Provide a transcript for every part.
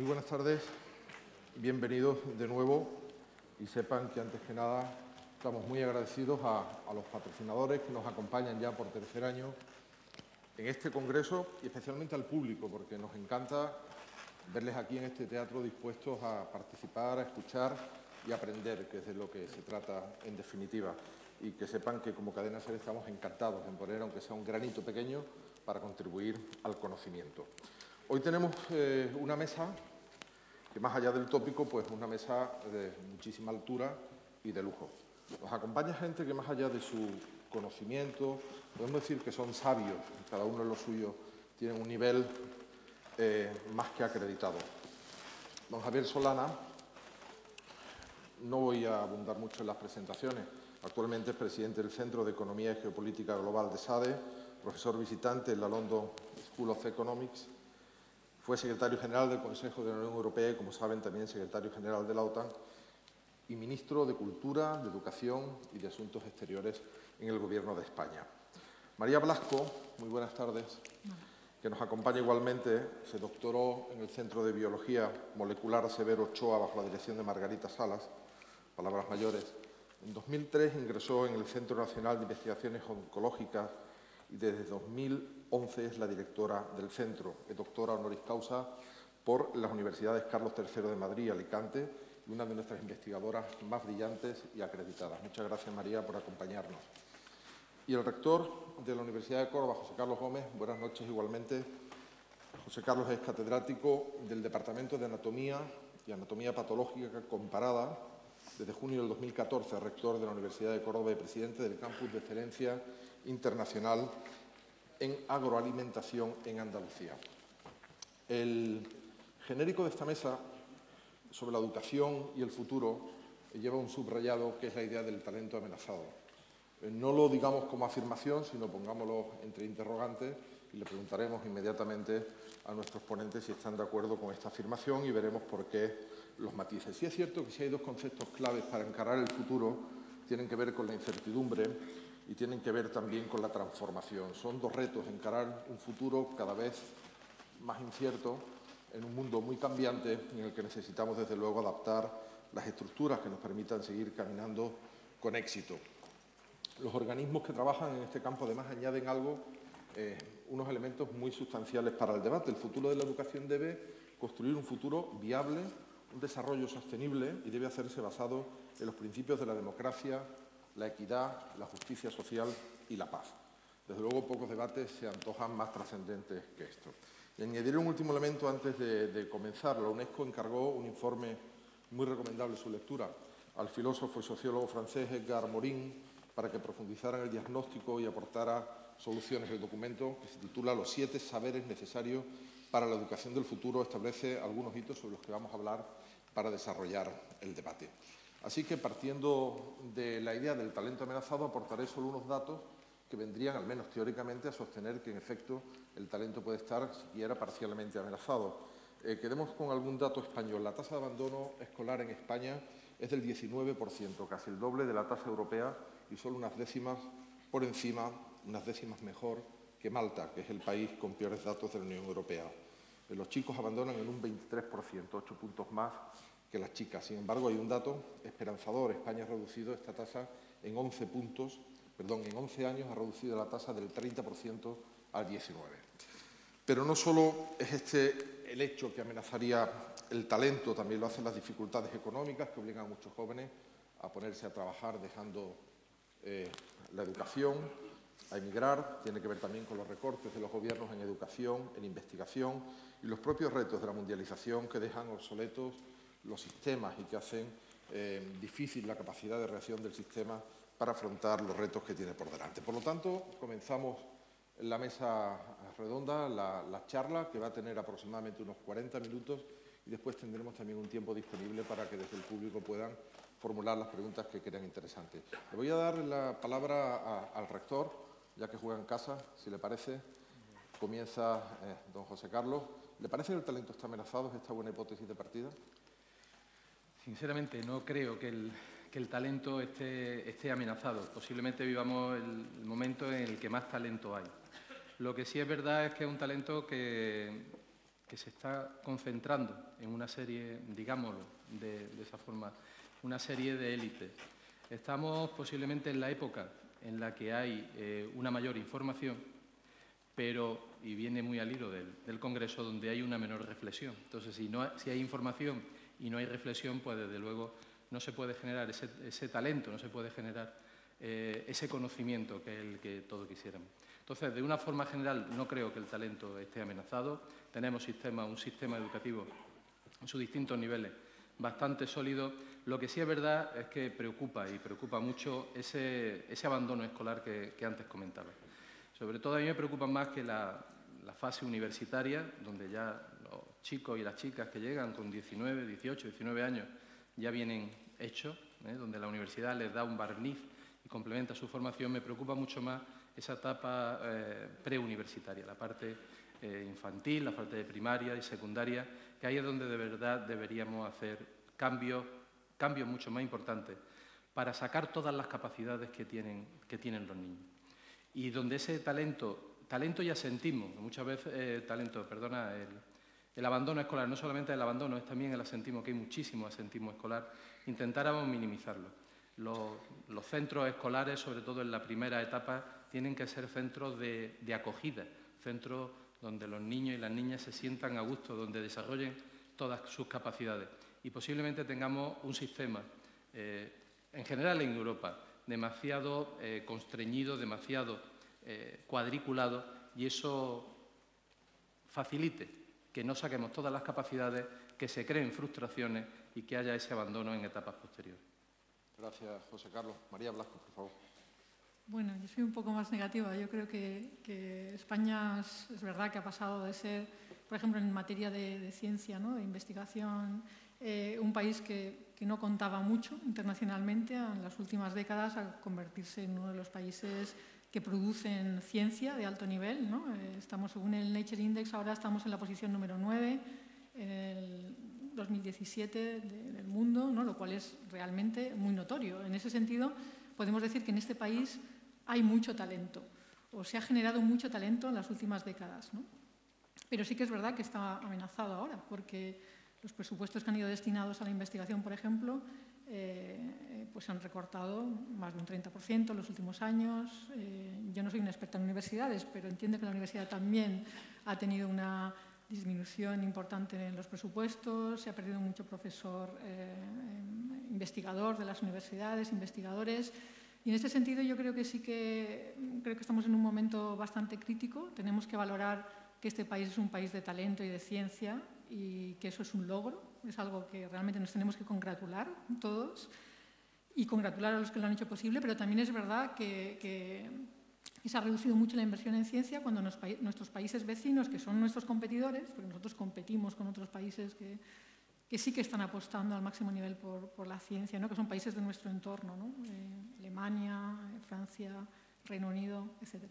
Muy buenas tardes, bienvenidos de nuevo y sepan que antes que nada estamos muy agradecidos a, los patrocinadores que nos acompañan ya por tercer año en este congreso y especialmente al público porque nos encanta verles aquí en este teatro dispuestos a participar, a escuchar y aprender, que es de lo que se trata en definitiva. Y que sepan que como Cadena Ser estamos encantados en poner, aunque sea un granito pequeño, para contribuir al conocimiento. Hoy tenemos eh, una mesa que más allá del tópico, pues una mesa de muchísima altura y de lujo. Nos acompaña gente que más allá de su conocimiento, podemos decir que son sabios, cada uno en lo suyo tiene un nivel eh, más que acreditado. Don Javier Solana, no voy a abundar mucho en las presentaciones, actualmente es presidente del Centro de Economía y Geopolítica Global de SADE, profesor visitante en la London School of Economics, fue secretario general del Consejo de la Unión Europea y, como saben, también secretario general de la OTAN y ministro de Cultura, de Educación y de Asuntos Exteriores en el Gobierno de España. María Blasco, muy buenas tardes, que nos acompaña igualmente, se doctoró en el Centro de Biología Molecular Severo Ochoa bajo la dirección de Margarita Salas, palabras mayores. En 2003 ingresó en el Centro Nacional de Investigaciones Oncológicas y desde 2011 es la directora del centro, doctora honoris causa por las universidades Carlos III de Madrid y Alicante y una de nuestras investigadoras más brillantes y acreditadas. Muchas gracias, María, por acompañarnos. Y el rector de la Universidad de Córdoba, José Carlos Gómez, buenas noches igualmente. José Carlos es catedrático del Departamento de Anatomía y Anatomía Patológica Comparada desde junio del 2014, rector de la Universidad de Córdoba y presidente del Campus de Excelencia Internacional en Agroalimentación en Andalucía. El genérico de esta mesa sobre la educación y el futuro lleva un subrayado que es la idea del talento amenazado. Eh, no lo digamos como afirmación, sino pongámoslo entre interrogantes y le preguntaremos inmediatamente a nuestros ponentes si están de acuerdo con esta afirmación y veremos por qué los matices. Sí es cierto que si hay dos conceptos claves para encarar el futuro, tienen que ver con la incertidumbre y tienen que ver también con la transformación. Son dos retos, encarar un futuro cada vez más incierto en un mundo muy cambiante en el que necesitamos desde luego adaptar las estructuras que nos permitan seguir caminando con éxito. Los organismos que trabajan en este campo además añaden algo, eh, unos elementos muy sustanciales para el debate. El futuro de la educación debe construir un futuro viable, un desarrollo sostenible y debe hacerse basado en los principios de la democracia, la equidad, la justicia social y la paz. Desde luego, pocos debates se antojan más trascendentes que esto. Y añadiré un último elemento antes de, comenzar. La UNESCO encargó un informe muy recomendable su lectura al filósofo y sociólogo francés Edgar Morin para que profundizara en el diagnóstico y aportara soluciones. El documento, que se titula Los siete saberes necesarios para la educación del futuro, establece algunos hitos sobre los que vamos a hablar para desarrollar el debate. Así que partiendo de la idea del talento amenazado, aportaré solo unos datos que vendrían, al menos teóricamente, a sostener que en efecto el talento puede estar siquiera parcialmente amenazado. Eh, quedemos con algún dato español. La tasa de abandono escolar en España es del 19%, casi el doble de la tasa europea y solo unas décimas por encima, unas décimas mejor que Malta, que es el país con peores datos de la Unión Europea. Eh, los chicos abandonan en un 23%, ocho puntos más que las chicas. Sin embargo, hay un dato esperanzador. España ha reducido esta tasa en 11 puntos, perdón, en 11 años ha reducido la tasa del 30% al 19%. Pero no solo es este el hecho que amenazaría el talento, también lo hacen las dificultades económicas que obligan a muchos jóvenes a ponerse a trabajar dejando eh, la educación, a emigrar, tiene que ver también con los recortes de los gobiernos en educación, en investigación y los propios retos de la mundialización que dejan obsoletos los sistemas y que hacen eh, difícil la capacidad de reacción del sistema para afrontar los retos que tiene por delante. Por lo tanto, comenzamos la mesa redonda, la, charla, que va a tener aproximadamente unos 40 minutos y después tendremos también un tiempo disponible para que desde el público puedan formular las preguntas que crean interesantes. Le voy a dar la palabra al rector, ya que juega en casa, si le parece. Comienza eh, don José Carlos. ¿Le parece que el talento está amenazado? ¿Es esta buena hipótesis de partida? Sinceramente, no creo que el, talento esté, amenazado. Posiblemente vivamos el, momento en el que más talento hay. Lo que sí es verdad es que es un talento que se está concentrando en una serie, digámoslo de, esa forma, una serie de élites. Estamos posiblemente en la época en la que hay eh, una mayor información, pero, y viene muy al hilo del, Congreso, donde hay una menor reflexión. Entonces, si hay información y no hay reflexión, pues desde luego no se puede generar ese, talento, no se puede generar eh, ese conocimiento que es el que todos quisiéramos. Entonces, de una forma general, no creo que el talento esté amenazado. Tenemos un sistema educativo en sus distintos niveles bastante sólido. Lo que sí es verdad es que preocupa y preocupa mucho ese, abandono escolar que, antes comentaba. Sobre todo a mí me preocupa más que la, fase universitaria, donde ya chicos y las chicas que llegan con 19, 18, 19 años ya vienen hechos, ¿eh? donde la universidad les da un barniz y complementa su formación, me preocupa mucho más esa etapa eh, preuniversitaria, la parte eh, infantil, la parte de primaria y secundaria, que ahí es donde de verdad deberíamos hacer cambios, cambios mucho más importantes para sacar todas las capacidades que tienen, que tienen los niños. Y donde ese talento, talento ya sentimos, muchas veces talento, perdona, el, abandono escolar, no solamente el abandono, es también el asentismo, que hay muchísimo asentismo escolar, intentáramos minimizarlo. los centros escolares, sobre todo en la primera etapa, tienen que ser centros de, acogida, centros donde los niños y las niñas se sientan a gusto, donde desarrollen todas sus capacidades. Y posiblemente tengamos un sistema, eh, en general en Europa, demasiado eh, constreñido, demasiado eh, cuadriculado, y eso facilite que no saquemos todas las capacidades, que se creen frustraciones y que haya ese abandono en etapas posteriores. Gracias, José Carlos. María Blasco, por favor. Bueno, yo soy un poco más negativa. Yo creo que, España es, verdad que ha pasado de ser, por ejemplo, en materia de, ciencia, ¿no? de investigación, eh, un país que, no contaba mucho internacionalmente en las últimas décadas a convertirse en uno de los países que producen ciencia de alto nivel. ¿no? Eh, estamos, según el Nature Index, ahora estamos en la posición número 9 en el 2017 del mundo, ¿no? lo cual es realmente muy notorio. En ese sentido, podemos decir que en este país hay mucho talento, o se ha generado mucho talento en las últimas décadas. ¿no? Pero sí que es verdad que está amenazado ahora, porque los presupuestos que han ido destinados a la investigación, por ejemplo, eh, pues han recortado más de un 30% en los últimos años. Eh, yo no soy una experta en universidades, pero entiendo que la universidad también ha tenido una disminución importante en los presupuestos, se ha perdido mucho profesor eh, investigador de las universidades, investigadores. Y en este sentido yo creo que sí que, creo que estamos en un momento bastante crítico. Tenemos que valorar que este país es un país de talento y de ciencia y que eso es un logro, es algo que realmente nos tenemos que congratular todos y congratular a los que lo han hecho posible, pero también es verdad que, se ha reducido mucho la inversión en ciencia cuando nuestros países vecinos, que son nuestros competidores, porque nosotros competimos con otros países que, sí que están apostando al máximo nivel por, la ciencia, ¿no? que son países de nuestro entorno, ¿no? eh, Alemania, Francia, Reino Unido, etc.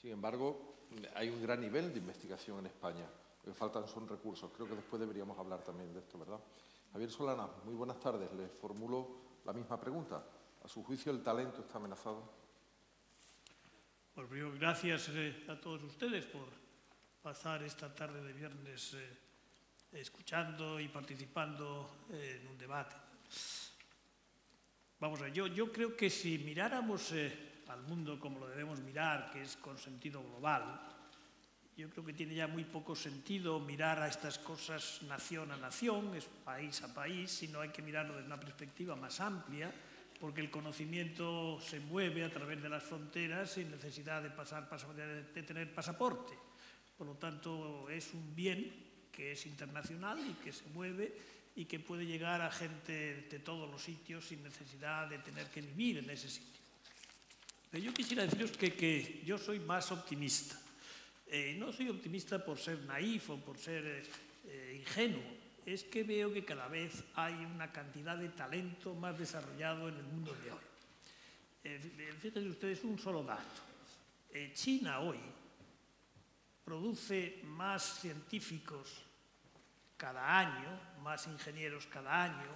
Sin embargo, hay un gran nivel de investigación en España. Lo que faltan son recursos. Creo que después deberíamos hablar también de esto, ¿verdad? Javier Solana, muy buenas tardes. Le formulo la misma pregunta. ¿A su juicio el talento está amenazado? Pues primero, gracias eh, a todos ustedes por pasar esta tarde de viernes eh, escuchando y participando en un debate. Vamos a ver, yo, creo que si miráramos eh, al mundo como lo debemos mirar, que es con sentido global, yo creo que tiene ya muy poco sentido mirar a estas cosas nación a nación, es país a país, sino hay que mirarlo desde una perspectiva más amplia, porque el conocimiento se mueve a través de las fronteras sin necesidad de, tener pasaporte. Por lo tanto, es un bien que es internacional y que se mueve y que puede llegar a gente de todos los sitios sin necesidad de tener que vivir en ese sitio. Pero yo quisiera deciros que yo soy más optimista. Eh, no soy optimista por ser naif o por ser eh, ingenuo, es que veo que cada vez hay una cantidad de talento más desarrollado en el mundo de hoy. Eh, fíjense ustedes un solo dato. Eh, China hoy produce más científicos cada año, más ingenieros cada año,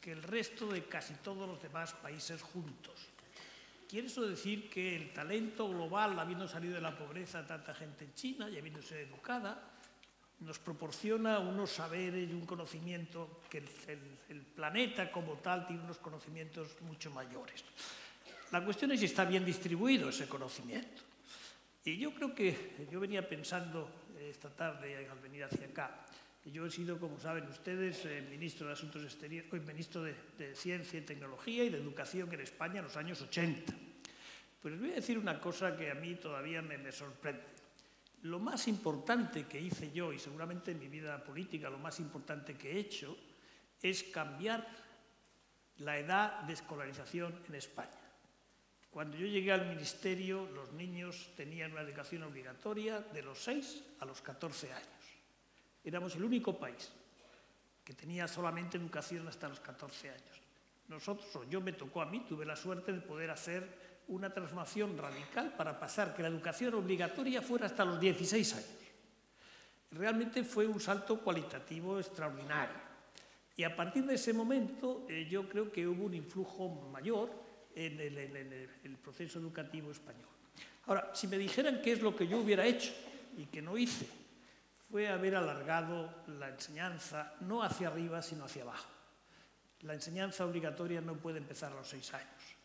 que el resto de casi todos los demás países juntos. ¿Quiere eso decir que el talento global, habiendo salido de la pobreza tanta gente en China y habiéndose educada, nos proporciona unos saberes y un conocimiento que el, planeta como tal tiene unos conocimientos mucho mayores. La cuestión es si está bien distribuido ese conocimiento. Y yo creo que yo venía pensando esta tarde al venir hacia acá, yo he sido, como saben ustedes, eh, ministro de Asuntos Exteriores, ministro de, Ciencia y Tecnología y de Educación en España en los años 80. Pero les voy a decir una cosa que a mí todavía me, me sorprende. Lo más importante que hice yo, y seguramente en mi vida política lo más importante que he hecho, es cambiar la edad de escolarización en España. Cuando yo llegué al ministerio, los niños tenían una educación obligatoria de los 6 a los 14 años. Éramos el único país que tenía solamente educación hasta los 14 años. Nosotros, o yo me tocó a mí, tuve la suerte de poder hacer una transformación radical para pasar que la educación obligatoria fuera hasta los 16 años. Realmente fue un salto cualitativo extraordinario. Y a partir de ese momento eh, yo creo que hubo un influjo mayor en el, en el proceso educativo español. Ahora, si me dijeran qué es lo que yo hubiera hecho y que no hice, fue haber alargado la enseñanza no hacia arriba, sino hacia abajo. La enseñanza obligatoria no puede empezar a los seis años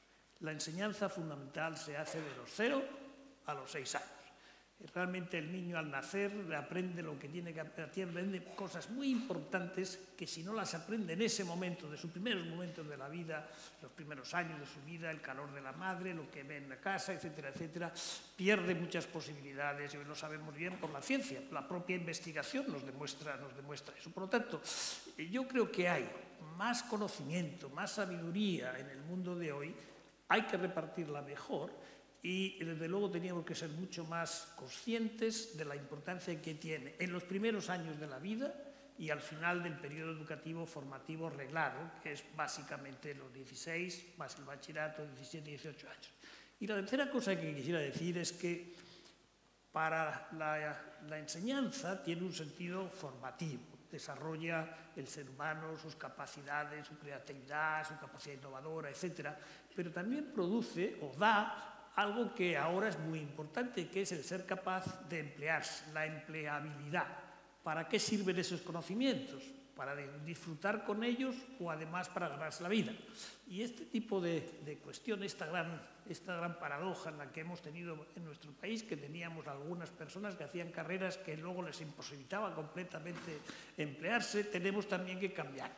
la enseñanza fundamental se hace de los cero a los seis años. Realmente el niño al nacer aprende lo que tiene que aprender, aprende cosas muy importantes que si no las aprende en ese momento, de sus primeros momentos de la vida, los primeros años de su vida, el calor de la madre, lo que ve en la casa, etcétera, etcétera, pierde muchas posibilidades y hoy lo sabemos bien por la ciencia. La propia investigación nos demuestra, nos demuestra eso. Por lo tanto, yo creo que hay más conocimiento, más sabiduría en el mundo de hoy hay que repartirla mejor y desde luego teníamos que ser mucho más conscientes de la importancia que tiene en los primeros años de la vida y al final del periodo educativo formativo reglado, que es básicamente los 16 más el bachillerato, 17 y 18 años. Y la tercera cosa que quisiera decir es que para la, la enseñanza tiene un sentido formativo desarrolla el ser humano, sus capacidades, su creatividad, su capacidad innovadora, etc. Pero también produce o da algo que ahora es muy importante, que es el ser capaz de emplearse, la empleabilidad. ¿Para qué sirven esos conocimientos? Para disfrutar con ellos o además para ganarse la vida. Y este tipo de, de cuestión, esta gran esta gran paradoja en la que hemos tenido en nuestro país, que teníamos algunas personas que hacían carreras que luego les imposibilitaba completamente emplearse, tenemos también que cambiar.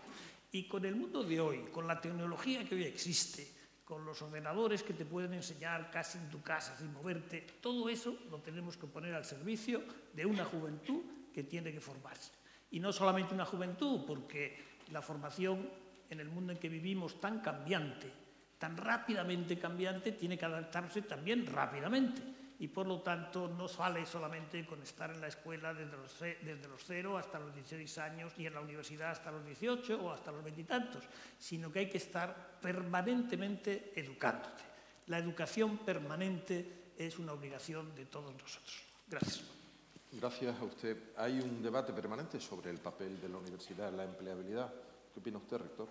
Y con el mundo de hoy, con la tecnología que hoy existe, con los ordenadores que te pueden enseñar casi en tu casa sin moverte, todo eso lo tenemos que poner al servicio de una juventud que tiene que formarse. Y no solamente una juventud, porque la formación en el mundo en que vivimos tan cambiante, tan rápidamente cambiante, tiene que adaptarse también rápidamente. Y por lo tanto no sale solamente con estar en la escuela desde los, desde los 0 hasta los 16 años y en la universidad hasta los 18 o hasta los veintitantos, sino que hay que estar permanentemente educándote. La educación permanente es una obligación de todos nosotros. Gracias. Gracias a usted. Hay un debate permanente sobre el papel de la universidad en la empleabilidad. ¿Qué opina usted, rector?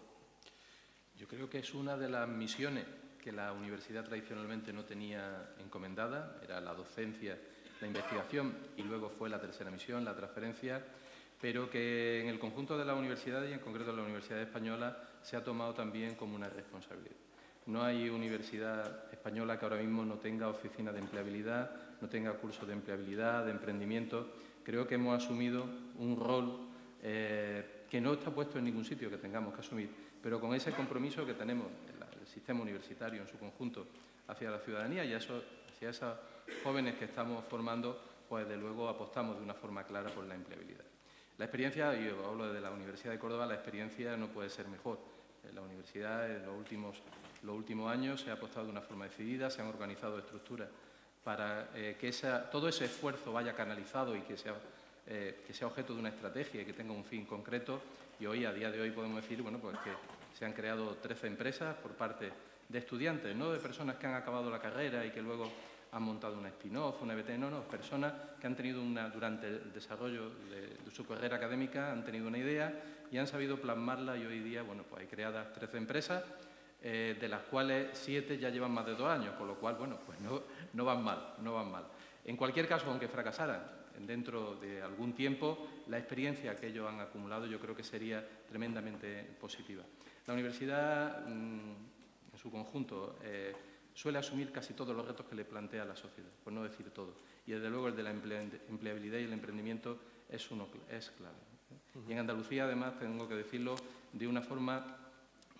Yo creo que es una de las misiones que la universidad tradicionalmente no tenía encomendada, era la docencia, la investigación y luego fue la tercera misión, la transferencia, pero que en el conjunto de la universidad y en concreto la Universidad Española se ha tomado también como una responsabilidad. No hay universidad española que ahora mismo no tenga oficina de empleabilidad, no tenga cursos de empleabilidad, de emprendimiento. Creo que hemos asumido un rol eh, que no está puesto en ningún sitio que tengamos que asumir, pero con ese compromiso que tenemos sistema universitario en su conjunto hacia la ciudadanía y hacia esos jóvenes que estamos formando, pues de luego apostamos de una forma clara por la empleabilidad. La experiencia, y yo hablo de la Universidad de Córdoba, la experiencia no puede ser mejor. En la universidad en los últimos, los últimos años se ha apostado de una forma decidida, se han organizado estructuras para eh, que todo ese esfuerzo vaya canalizado y que sea, eh, que sea objeto de una estrategia y que tenga un fin concreto. Y hoy, a día de hoy, podemos decir bueno, pues que se han creado 13 empresas por parte de estudiantes, no de personas que han acabado la carrera y que luego han montado una spin-off, una EBT, no, no, personas que han tenido una, durante el desarrollo de, su carrera académica, han tenido una idea y han sabido plasmarla y hoy día, bueno, pues hay creadas 13 empresas, eh, de las cuales 7 ya llevan más de dos años, con lo cual, bueno, pues no, no van mal, no van mal. En cualquier caso, aunque fracasaran dentro de algún tiempo, la experiencia que ellos han acumulado yo creo que sería tremendamente positiva. La universidad, mm, en su conjunto, eh, suele asumir casi todos los retos que le plantea la sociedad, por no decir todo. Y desde luego el de la empleabilidad y el emprendimiento es, uno, es clave. Y en Andalucía, además, tengo que decirlo de una forma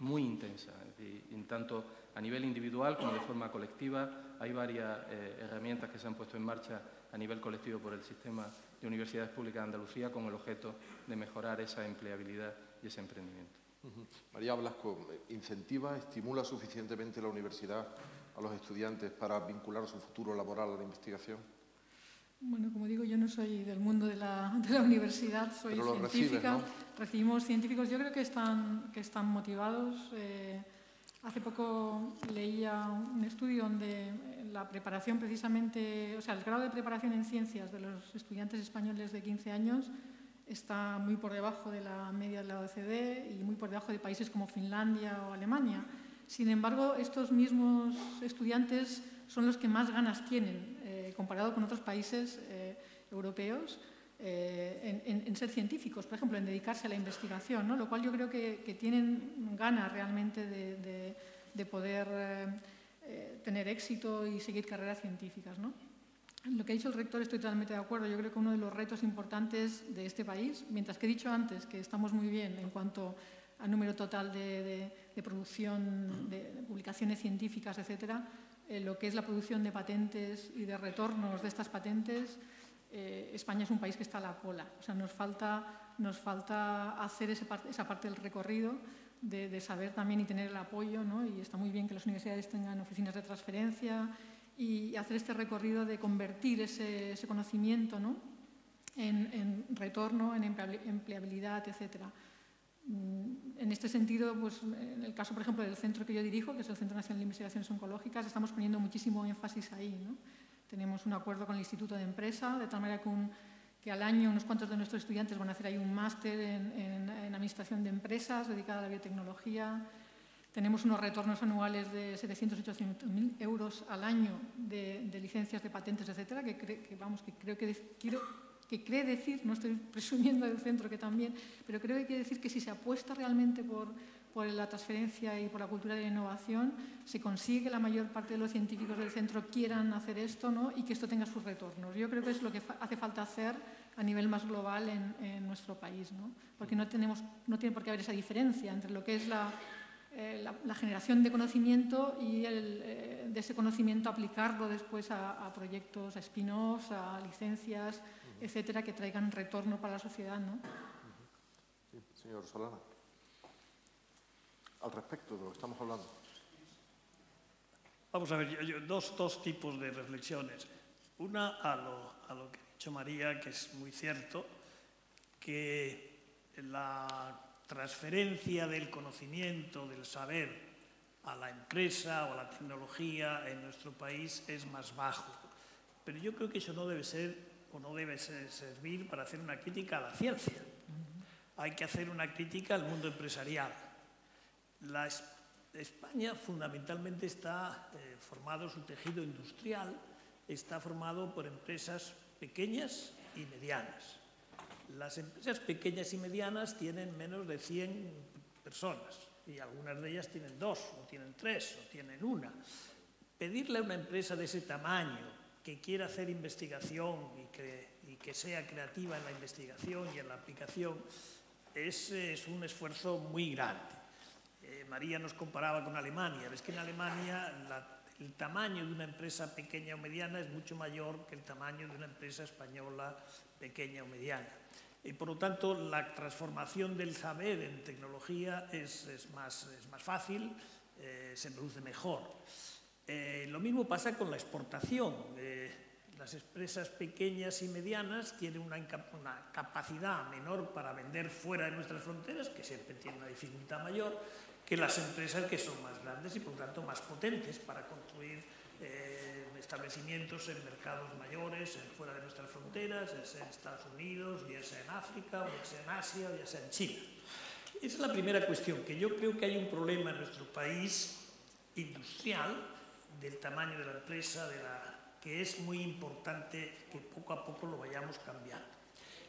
muy intensa, en tanto a nivel individual como de forma colectiva. Hay varias eh, herramientas que se han puesto en marcha a nivel colectivo por el sistema de universidades públicas de Andalucía con el objeto de mejorar esa empleabilidad y ese emprendimiento. María Blasco, ¿incentiva, estimula suficientemente la universidad a los estudiantes para vincular su futuro laboral a la investigación? Bueno, como digo, yo no soy del mundo de la, universidad, soy científica. Recibimos científicos, yo creo que están, que están motivados. Eh, hace poco leía un estudio donde la preparación precisamente, o sea, el grado de preparación en ciencias de los estudiantes españoles de 15 años está muy por debajo de la media de la OECD y muy por debajo de países como Finlandia o Alemania. Sin embargo, estos mismos estudiantes son los que más ganas tienen, eh, comparado con otros países eh, europeos, eh, en, ser científicos, por ejemplo, en dedicarse a la investigación, ¿no? lo cual yo creo que, tienen ganas realmente de, poder tener éxito y seguir carreras científicas. ¿no? Lo que ha dicho el rector estoy totalmente de acuerdo. Yo creo que uno de los retos importantes de este país, mientras que he dicho antes que estamos muy bien en cuanto al número total de, producción, de, publicaciones científicas, etcétera, eh, lo que es la producción de patentes y de retornos de estas patentes, eh, España es un país que está a la cola. O sea, nos falta, nos falta hacer esa parte del recorrido de, saber también y tener el apoyo, ¿no? y está muy bien que las universidades tengan oficinas de transferencia y hacer este recorrido de convertir ese, conocimiento ¿no? en, retorno, en empleabilidad, etcétera. Mm, en este sentido, pues, en el caso, por ejemplo, del centro que yo dirijo, que es el Centro Nacional de Investigaciones Oncológicas, estamos poniendo muchísimo énfasis ahí. Tenemos un acuerdo con el Instituto de Empresa, de tal manera que, que, al año unos cuantos de nuestros estudiantes van a hacer ahí un máster en, Administración de Empresas dedicada a la biotecnología. Tenemos unos retornos anuales de 700 mil euros al año de, licencias de patentes, etcétera, que, que, vamos, que creo que quiero que cree decir, no estoy presumiendo del centro que también, pero creo que que decir que si se apuesta realmente por, por la transferencia y por la cultura de la innovación, se consigue que la mayor parte de los científicos del centro quieran hacer esto ¿no? y que esto tenga sus retornos. Yo creo que es lo que hace falta hacer a nivel más global en, nuestro país, ¿no? porque no, tenemos, no tiene por qué haber esa diferencia entre lo que es la, eh, la, generación de conocimiento y el, eh, de ese conocimiento aplicarlo después a, a proyectos, a spin-offs, a licencias, etcétera, que traigan retorno para la sociedad. ¿no? señor Solana. Al respecto de lo que estamos hablando. Vamos a ver, dos, dos, tipos de reflexiones. Una a lo, a lo que ha dicho María, que es muy cierto, que la transferencia del conocimiento, del saber a la empresa o a la tecnología en nuestro país es más bajo. Pero yo creo que eso no debe ser o no debe servir para hacer una crítica a la ciencia. Hay que hacer una crítica al mundo empresarial. La España fundamentalmente está eh, formado, su tejido industrial está formado por empresas pequeñas y medianas. Las empresas pequeñas y medianas tienen menos de 100 personas y algunas de ellas tienen dos, o tienen tres, o tienen una. Pedirle a una empresa de ese tamaño que quiera hacer investigación y que, sea creativa en la investigación y en la aplicación es, es un esfuerzo muy grande. Eh, María nos comparaba con Alemania. Ves que en Alemania el tamaño de una empresa pequeña o mediana es mucho mayor que el tamaño de una empresa española pequeña o mediana. Y por lo tanto, la transformación del saber en tecnología es, más, es más, fácil, eh, se produce mejor. Eh, lo mismo pasa con la exportación. Eh, las empresas pequeñas y medianas tienen una, capacidad menor para vender fuera de nuestras fronteras, que siempre tiene una dificultad mayor, que las empresas que son más grandes y por tanto más potentes para construir eh, establecimientos en mercados mayores, fuera de nuestras fronteras, ya sea en Estados Unidos, ya sea en África, ya sea en Asia, ya sea en China. Esa es la primera cuestión, que yo creo que hay un problema en nuestro país industrial del tamaño de la empresa, de la que es muy importante que poco a poco lo vayamos cambiando.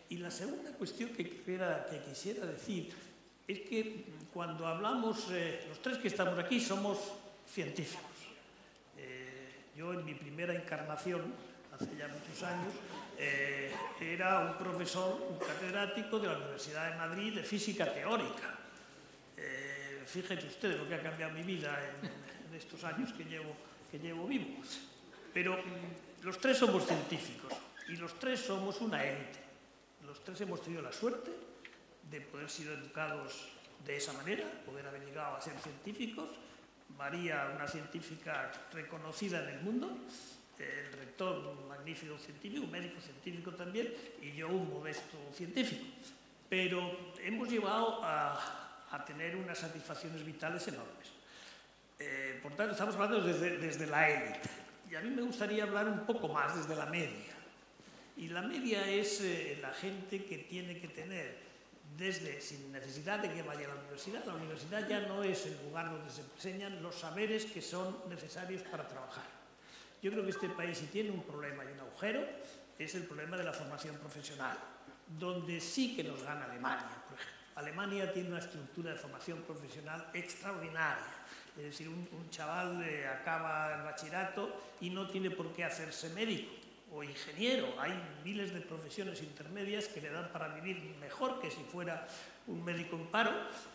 Y la segunda cuestión que quisiera, que quisiera decir es que cuando hablamos, eh, los tres que estamos aquí somos científicos. Eh, yo en mi primera encarnación, hace ya muchos años, eh, era un profesor, un catedrático de la Universidad de Madrid de física teórica. fíjense ustedes lo que ha cambiado mi vida en, en estos años que llevo, que llevo vivo. Pero mm, los tres somos científicos y los tres somos una élite. Los tres hemos tenido la suerte de poder ser educados de esa manera, poder haber llegado a ser científicos. María, una científica reconocida en el mundo, el rector, un magnífico científico, un médico científico también, y yo un modesto científico. Pero hemos llevado a, tener unas satisfacciones vitales enormes. Eh, por tanto, estamos hablando desde, desde la élite. Y a mí me gustaría hablar un poco más desde la media. Y la media es eh, la gente que tiene que tener desde, sin necesidad de que vaya a la universidad, la universidad ya no es el lugar donde se enseñan los saberes que son necesarios para trabajar. Yo creo que este país, si tiene un problema y un agujero, es el problema de la formación profesional, donde sí que nos gana Alemania, por ejemplo. Alemania tiene una estructura de formación profesional extraordinaria. Es decir, un, chaval eh, acaba el bachillerato y no tiene por qué hacerse médico o ingeniero. Hay miles de profesiones intermedias que le dan para vivir mejor que si fuera un médico en paro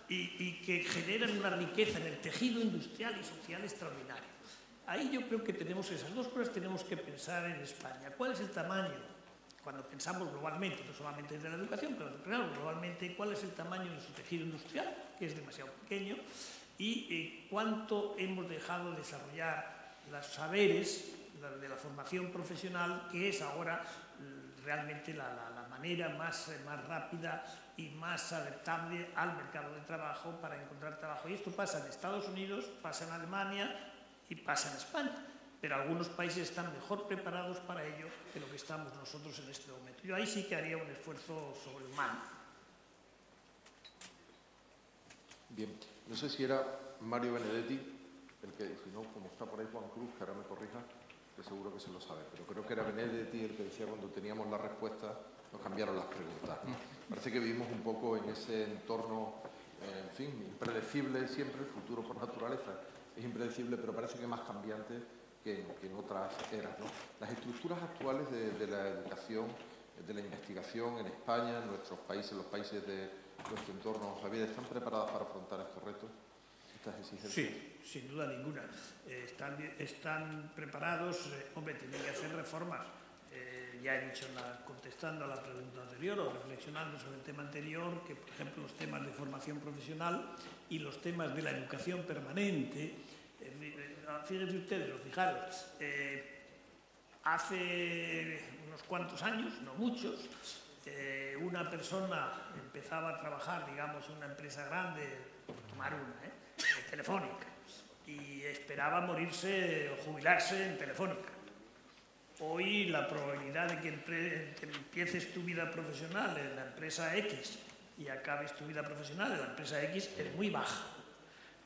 y, y que generan una riqueza en el tejido industrial y social extraordinario. Ahí yo creo que tenemos esas dos cosas, tenemos que pensar en España. ¿Cuál es el tamaño? Cuando pensamos globalmente, no solamente desde la educación, pero claro, globalmente, ¿cuál es el tamaño de su tejido industrial? Que es demasiado pequeño. Y eh, cuánto hemos dejado de desarrollar los saberes de la formación profesional, que es ahora mm, realmente la, la, la manera más, eh, más rápida y más adaptable al mercado de trabajo para encontrar trabajo. Y esto pasa en Estados Unidos, pasa en Alemania y pasa en España. Pero algunos países están mejor preparados para ello que lo que estamos nosotros en este momento. Yo ahí sí que haría un esfuerzo sobrehumano. Bien, no sé si era Mario Benedetti, el que, si no, como está por ahí Juan Cruz, que ahora me corrija, seguro que se lo sabe, pero creo que era Benedetti el que decía cuando teníamos la respuesta, nos cambiaron las preguntas. Parece que vivimos un poco en ese entorno, eh, en fin, impredecible siempre, el futuro por naturaleza es impredecible, pero parece que más cambiante que, que en otras eras. Las estructuras actuales de, de, la educación, de la investigación en España, en nuestros países, los países de nuestro entorno, Javier, ¿están preparadas para afrontar estos retos? Estas exigencias? Sí, sin duda ninguna. Eh, están, están, preparados, eh, hombre, tienen que hacer reformas. Eh, ya he dicho, la, contestando a la pregunta anterior o reflexionando sobre el tema anterior, que por ejemplo los temas de formación profesional y los temas de la educación permanente, fíjense ustedes, fijaros, eh, hace unos cuantos años, no muchos, una persona empezaba a trabajar, digamos, en una empresa grande, por tomar una, ¿eh? telefónica, y esperaba morirse o jubilarse en telefónica. Hoy la probabilidad de que, empieces tu vida profesional en la empresa X y acabes tu vida profesional en la empresa X es muy baja.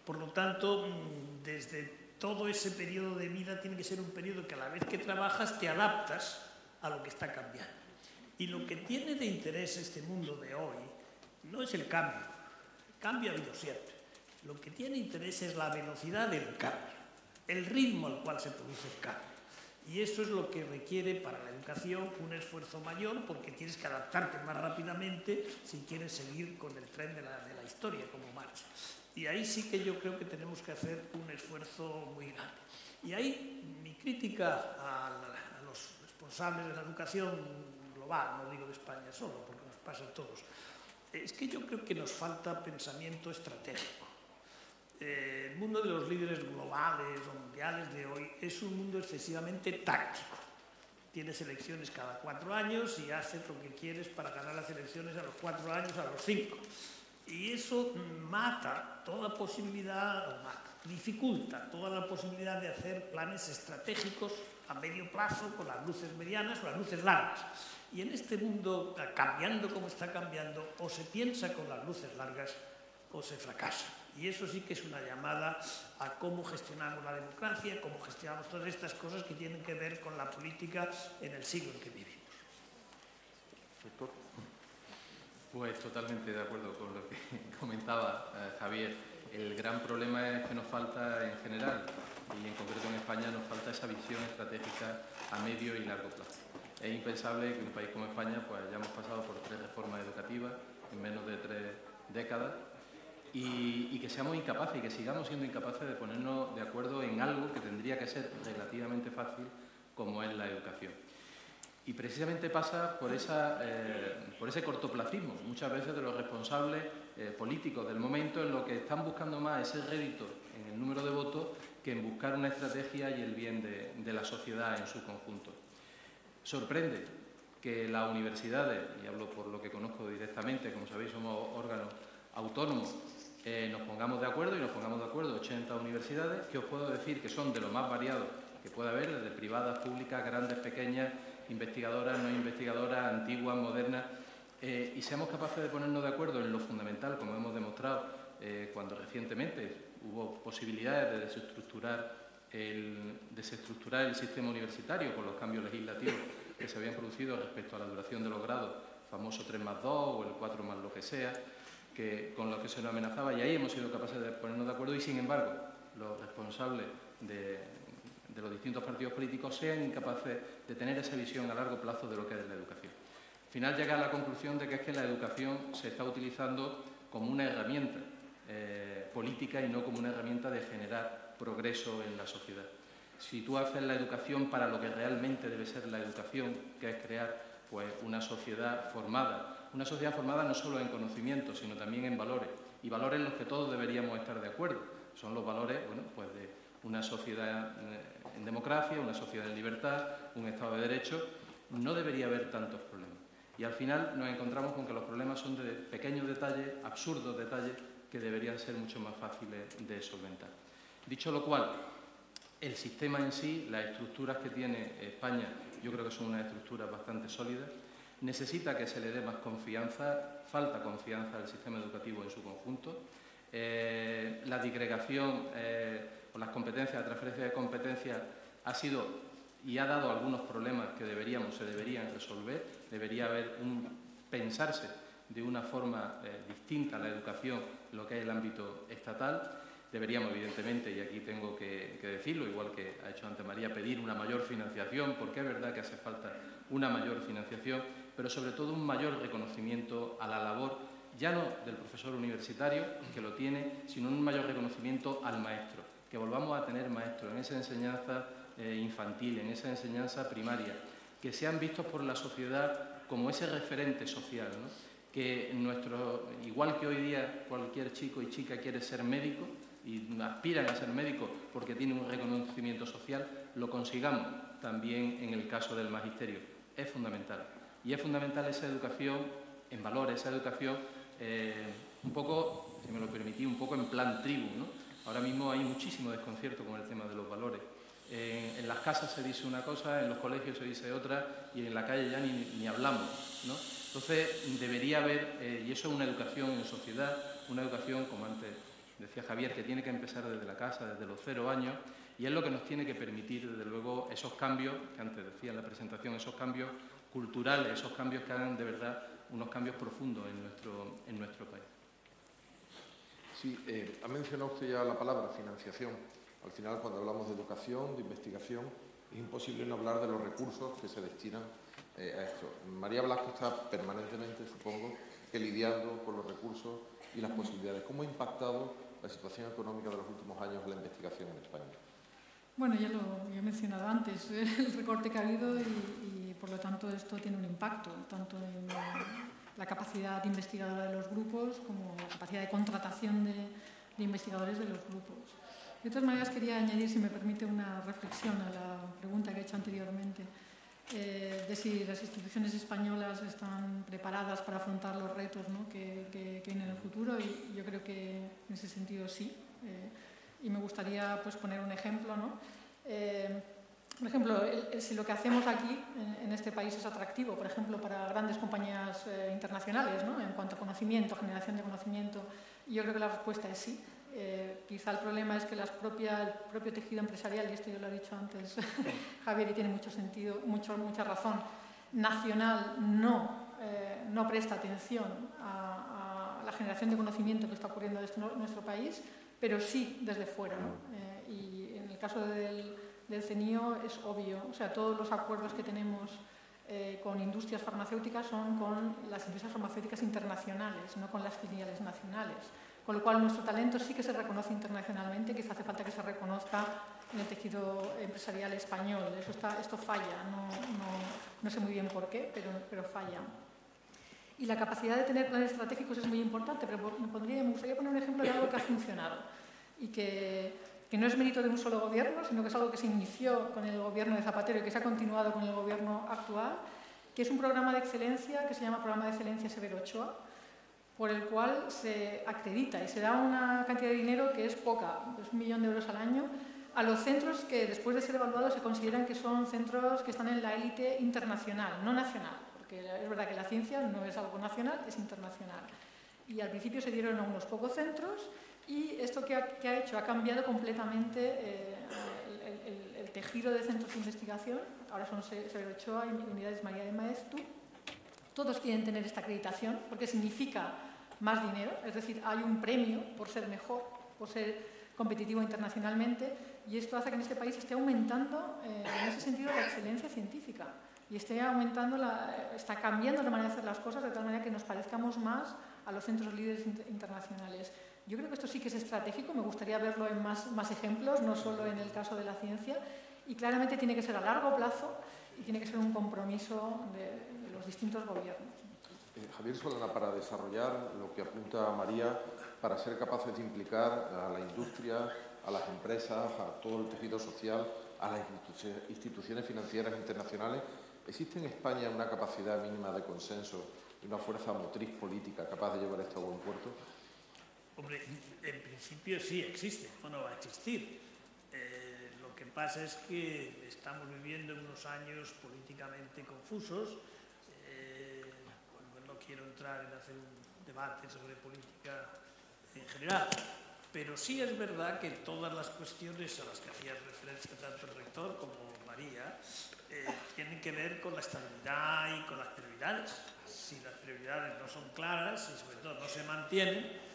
Por lo tanto, mm, desde todo ese periodo de vida tiene que ser un periodo que a la vez que trabajas te adaptas a lo que está cambiando. Y lo que tiene de interés este mundo de hoy no es el cambio, el cambio ha habido siempre. Lo que tiene interés es la velocidad del cambio, el ritmo al cual se produce el cambio. Y eso es lo que requiere para la educación un esfuerzo mayor porque tienes que adaptarte más rápidamente si quieres seguir con el tren de la, historia como marcha. Y ahí sí que yo creo que tenemos que hacer un esfuerzo muy grande. Y ahí mi crítica a los responsables de la educación global, no digo de España solo, porque nos pasa a todos, es que yo creo que nos falta pensamiento estratégico. Eh, el mundo de los líderes globales o mundiales de hoy es un mundo excesivamente táctico. Tienes elecciones cada cuatro años y haces lo que quieres para ganar las elecciones a los cuatro años, a los cinco. Y eso mata toda posibilidad, o mata, dificulta toda la posibilidad de hacer planes estratégicos a medio plazo con las luces medianas o las luces largas. Y en este mundo, cambiando como está cambiando, o se piensa con las luces largas o se fracasa. Y eso sí que es una llamada a cómo gestionamos la democracia, cómo gestionamos todas estas cosas que tienen que ver con la política en el siglo en que vivimos. Pues totalmente de acuerdo con lo que comentaba eh, Javier. El gran problema es que nos falta en general, y en concreto en España, nos falta esa visión estratégica a medio y largo plazo. Es impensable que un país como España pues, hayamos pasado por tres reformas educativas en menos de tres décadas y, que seamos incapaces y que sigamos siendo incapaces de ponernos de acuerdo en algo que tendría que ser relativamente fácil como es la educación. Y precisamente pasa por, esa, eh, por ese cortoplacismo, muchas veces de los responsables eh, políticos del momento, en lo que están buscando más ese rédito en el número de votos que en buscar una estrategia y el bien de, la sociedad en su conjunto. Sorprende que las universidades, y hablo por lo que conozco directamente, como sabéis somos órganos autónomos, eh, nos pongamos de acuerdo y nos pongamos de acuerdo. 80 universidades, que os puedo decir que son de lo más variados que puede haber, desde privadas, públicas, grandes, pequeñas, investigadoras, no investigadoras, antiguas, modernas, eh, y seamos capaces de ponernos de acuerdo en lo fundamental, como hemos demostrado eh, cuando recientemente hubo posibilidades de desestructurar el, desestructurar el sistema universitario con los cambios legislativos que se habían producido respecto a la duración de los grados, famoso 3 más 2 o el 4 más lo que sea, que, con lo que se nos amenazaba, y ahí hemos sido capaces de ponernos de acuerdo y, sin embargo, los responsables de, los distintos partidos políticos sean incapaces de tener esa visión a largo plazo de lo que es la educación. Al final llega a la conclusión de que es que la educación se está utilizando como una herramienta eh, política y no como una herramienta de generar progreso en la sociedad. Si tú haces la educación para lo que realmente debe ser la educación, que es crear pues, una sociedad formada, una sociedad formada no solo en conocimiento, sino también en valores, y valores en los que todos deberíamos estar de acuerdo. Son los valores bueno, pues de una sociedad eh, en democracia, una sociedad en libertad, un Estado de Derecho, no debería haber tantos problemas. Y al final nos encontramos con que los problemas son de pequeños detalles, absurdos detalles, que deberían ser mucho más fáciles de solventar. Dicho lo cual, el sistema en sí, las estructuras que tiene España, yo creo que son unas estructuras bastante sólidas, necesita que se le dé más confianza, falta confianza al sistema educativo en su conjunto. Eh, la disgregación eh, por las competencias, la transferencia de competencias ha sido y ha dado algunos problemas que deberíamos, se deberían resolver. Debería haber un pensarse de una forma eh, distinta la educación lo que es el ámbito estatal. Deberíamos, evidentemente, y aquí tengo que, decirlo, igual que ha hecho antes María, pedir una mayor financiación, porque es verdad que hace falta una mayor financiación, pero sobre todo un mayor reconocimiento a la labor, ya no del profesor universitario, que lo tiene, sino un mayor reconocimiento al maestro que volvamos a tener maestros en esa enseñanza eh, infantil, en esa enseñanza primaria, que sean vistos por la sociedad como ese referente social, que nuestro, igual que hoy día cualquier chico y chica quiere ser médico y aspiran a ser médico porque tienen un reconocimiento social, lo consigamos también en el caso del magisterio. Es fundamental. Y es fundamental esa educación en valores, esa educación eh, un poco, si me lo permití, un poco en plan tribu. Ahora mismo hay muchísimo desconcierto con el tema de los valores. en las casas se dice una cosa, en los colegios se dice otra y en la calle ya ni, hablamos. Entonces debería haber, eh, y eso es una educación en sociedad, una educación, como antes decía Javier, que tiene que empezar desde la casa, desde los cero años, y es lo que nos tiene que permitir, desde luego, esos cambios, que antes decía en la presentación, esos cambios culturales, esos cambios que hagan de verdad unos cambios profundos en nuestro, en nuestro país. Sí, eh, ha mencionado usted ya la palabra financiación. Al final, cuando hablamos de educación, de investigación, es imposible no hablar de los recursos que se destinan eh, a esto. María Blasco está permanentemente, supongo, que lidiando con los recursos y las posibilidades. ¿Cómo ha impactado la situación económica de los últimos años en la investigación en España? Bueno, ya lo he mencionado antes, el recorte que ha habido y, y, por lo tanto esto tiene un impacto, tanto en la capacidad investigadora de los grupos como la capacidad de contratación de, investigadores de los grupos. De todas maneras, quería añadir, si me permite, una reflexión a la pregunta que he hecho anteriormente, eh, de si las instituciones españolas están preparadas para afrontar los retos que, que, vienen en el futuro, y yo creo que en ese sentido sí. Eh, y me gustaría pues, poner un ejemplo. ¿no? Eh, por ejemplo, si lo que hacemos aquí, en, este país, es atractivo, por ejemplo, para grandes compañías eh, internacionales, ¿no? en cuanto a conocimiento, generación de conocimiento, yo creo que la respuesta es sí. Eh, quizá el problema es que las propia, el propio tejido empresarial, y esto yo lo he dicho antes Javier y tiene mucho sentido, mucho, mucha razón, nacional no, eh, no presta atención a, la generación de conocimiento que está ocurriendo en nuestro país, pero sí desde fuera. Y en el caso del, del CENIO es obvio, o sea, todos los acuerdos que tenemos con industrias farmacéuticas son con las empresas farmacéuticas internacionales, no con las filiales nacionales. Con lo cual nuestro talento sí que se reconoce internacionalmente, quizá hace falta que se reconozca en el tejido empresarial español. Eso está, esto falla, no, sé muy bien por qué, pero, pero, falla. Y la capacidad de tener planes estratégicos es muy importante, pero me, pondría, me gustaría poner un ejemplo de algo que ha funcionado y que, que no es mérito de un solo gobierno, sino que es algo que se inició con el gobierno de Zapatero y que se ha continuado con el gobierno actual, que es un programa de excelencia que se llama Programa de Excelencia Severo Ochoa, por el cual se acredita y se da una cantidad de dinero que es poca, es un millón de euros al año, a los centros que después de ser evaluados se consideran que son centros que están en la élite internacional, no nacional, porque es verdad que la ciencia no es algo nacional, es internacional. Y al principio se dieron a unos pocos centros y esto que ha, hecho ha cambiado completamente eh, el, tejido de centros de investigación, ahora son Severo Ochoa y Unidades María de Maestu, todos quieren tener esta acreditación porque significa más dinero, es decir, hay un premio por ser mejor, por ser competitivo internacionalmente y esto hace que en este país esté aumentando eh, en ese sentido la excelencia científica. Y esté aumentando, la, está cambiando la manera de hacer las cosas de tal manera que nos parezcamos más a los centros líderes internacionales. Yo creo que esto sí que es estratégico, me gustaría verlo en más, ejemplos, no solo en el caso de la ciencia, y claramente tiene que ser a largo plazo y tiene que ser un compromiso de, distintos gobiernos. Eh, Javier Solana, para desarrollar lo que apunta María, para ser capaces de implicar a la industria, a las empresas, a todo el tejido social, a las instituciones financieras internacionales, ¿existe en España una capacidad mínima de consenso y una fuerza motriz política capaz de llevar esto a buen puerto? Hombre, en principio sí existe, o no va a existir. Eh, lo que pasa es que estamos viviendo unos años políticamente confusos quiero entrar en hacer un debate sobre política en general, pero sí es verdad que todas las cuestiones a las que hacía referencia tanto el rector como María eh, tienen que ver con la estabilidad y con las prioridades. Si las prioridades no son claras y sobre todo no se mantienen, eh,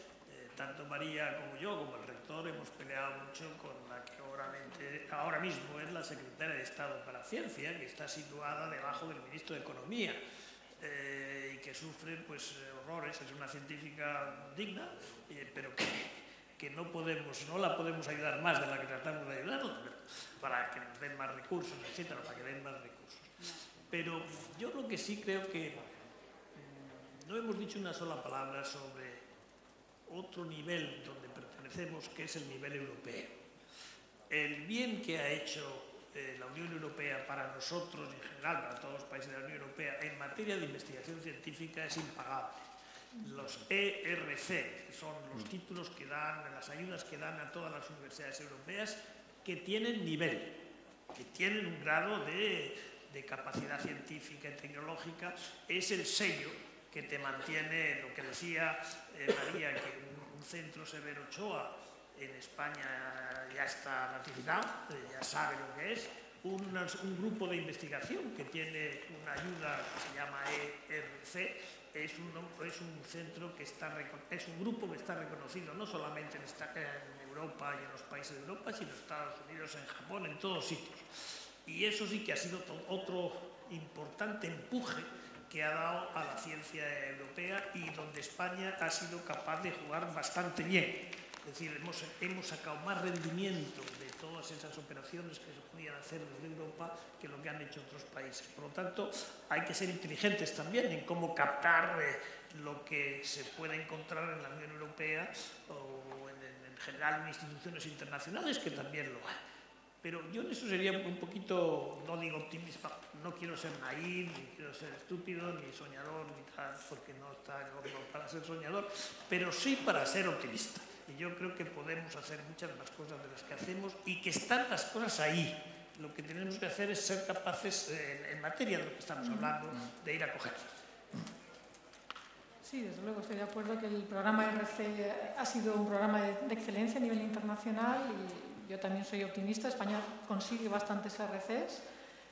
tanto María como yo, como el rector, hemos peleado mucho con la que ahora mismo es la secretaria de Estado para Ciencia, que está situada debajo del ministro de Economía. Eh, y que sufre pues, horrores, es una científica digna, eh, pero que, que, no, podemos, no la podemos ayudar más de la que tratamos de ayudarla, para que nos den más recursos, etcétera, para que den más recursos. Pero yo lo que sí creo que mm, no hemos dicho una sola palabra sobre otro nivel donde pertenecemos, que es el nivel europeo. El bien que ha hecho la Unión Europea para nosotros y en general para todos los países de la Unión Europea en materia de investigación científica es impagable. Los ERC, que son los títulos que dan, las ayudas que dan a todas las universidades europeas, que tienen nivel, que tienen un grado de, de capacidad científica y tecnológica, es el sello que te mantiene, lo que decía eh, María, que un, centro Severo Ochoa en España ya está ratificado, ya sabe lo que es, un, grupo de investigación que tiene una ayuda que se llama ERC, es un, centro que está, es un grupo que está reconocido no solamente en, en Europa y en los países de Europa, sino en Estados Unidos, en Japón, en todos sitios. Y eso sí que ha sido otro importante empuje que ha dado a la ciencia europea y donde España ha sido capaz de jugar bastante bien. Es decir, hemos, hemos sacado más rendimiento de todas esas operaciones que se podían hacer desde Europa que lo que han hecho otros países. Por lo tanto, hay que ser inteligentes también en cómo captar eh, lo que se pueda encontrar en la Unión Europea o en, en general en instituciones internacionales que también lo hay. Pero yo en eso sería un poquito, no digo optimista, no quiero ser naíz, ni quiero ser estúpido, ni soñador, ni tal, porque no está el gobierno para ser soñador, pero sí para ser optimista y yo creo que podemos hacer muchas más cosas de las que hacemos y que están las cosas ahí. Lo que tenemos que hacer es ser capaces, eh, en materia de lo que estamos hablando, de ir a cogerlas. Sí, desde luego estoy de acuerdo que el programa RC ha sido un programa de, de excelencia a nivel internacional y yo también soy optimista. España consigue bastantes RCs.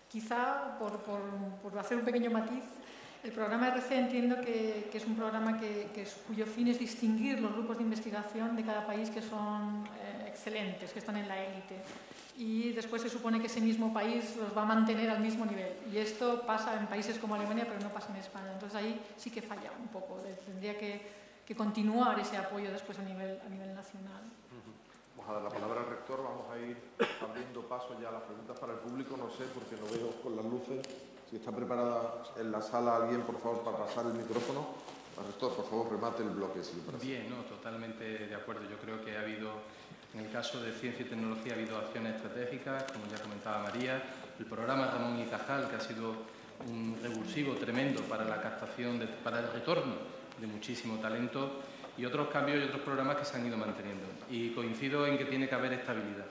Quizá, por, por, por hacer un pequeño matiz, el programa RC entiendo que, que es un programa que, que, cuyo fin es distinguir los grupos de investigación de cada país que son eh, excelentes, que están en la élite y después se supone que ese mismo país los va a mantener al mismo nivel. Y esto pasa en países como Alemania, pero no pasa en España. Entonces ahí sí que falla un poco. Tendría que, que continuar ese apoyo después a nivel, a nivel nacional. A dar la palabra al rector. Vamos a ir abriendo paso ya a las preguntas para el público. No sé, porque no veo con las luces. Si está preparada en la sala alguien, por favor, para pasar el micrófono. Al rector, por favor, remate el bloque. Si Bien, no, totalmente de acuerdo. Yo creo que ha habido en el caso de ciencia y tecnología ha habido acciones estratégicas, como ya comentaba María, el programa Ramón y Cajal, que ha sido un revulsivo tremendo para la captación, para el retorno de muchísimo talento y otros cambios y otros programas que se han ido manteniendo. Y coincido en que tiene que haber estabilidad.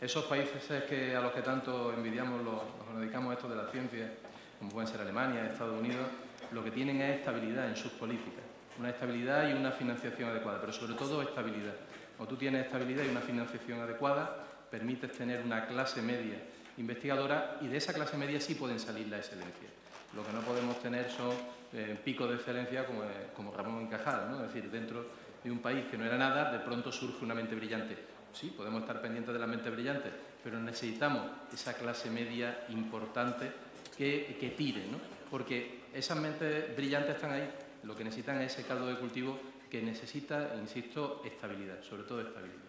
Esos países que, a los que tanto envidiamos los, nos dedicamos a esto de la ciencia, como pueden ser Alemania, Estados Unidos, lo que tienen es estabilidad en sus políticas, una estabilidad y una financiación adecuada, pero sobre todo estabilidad. Cuando tú tienes estabilidad y una financiación adecuada, permites tener una clase media investigadora y de esa clase media sí pueden salir la excelencia. Lo que no podemos tener son eh, picos de excelencia como, eh, como Ramón Encajal, ¿no? es decir, dentro de un país que no era nada, de pronto surge una mente brillante. Sí, podemos estar pendientes de la mente brillante, pero necesitamos esa clase media importante que, que tire, ¿no? porque esas mentes brillantes están ahí, lo que necesitan es ese caldo de cultivo que necesita, insisto, estabilidad, sobre todo estabilidad.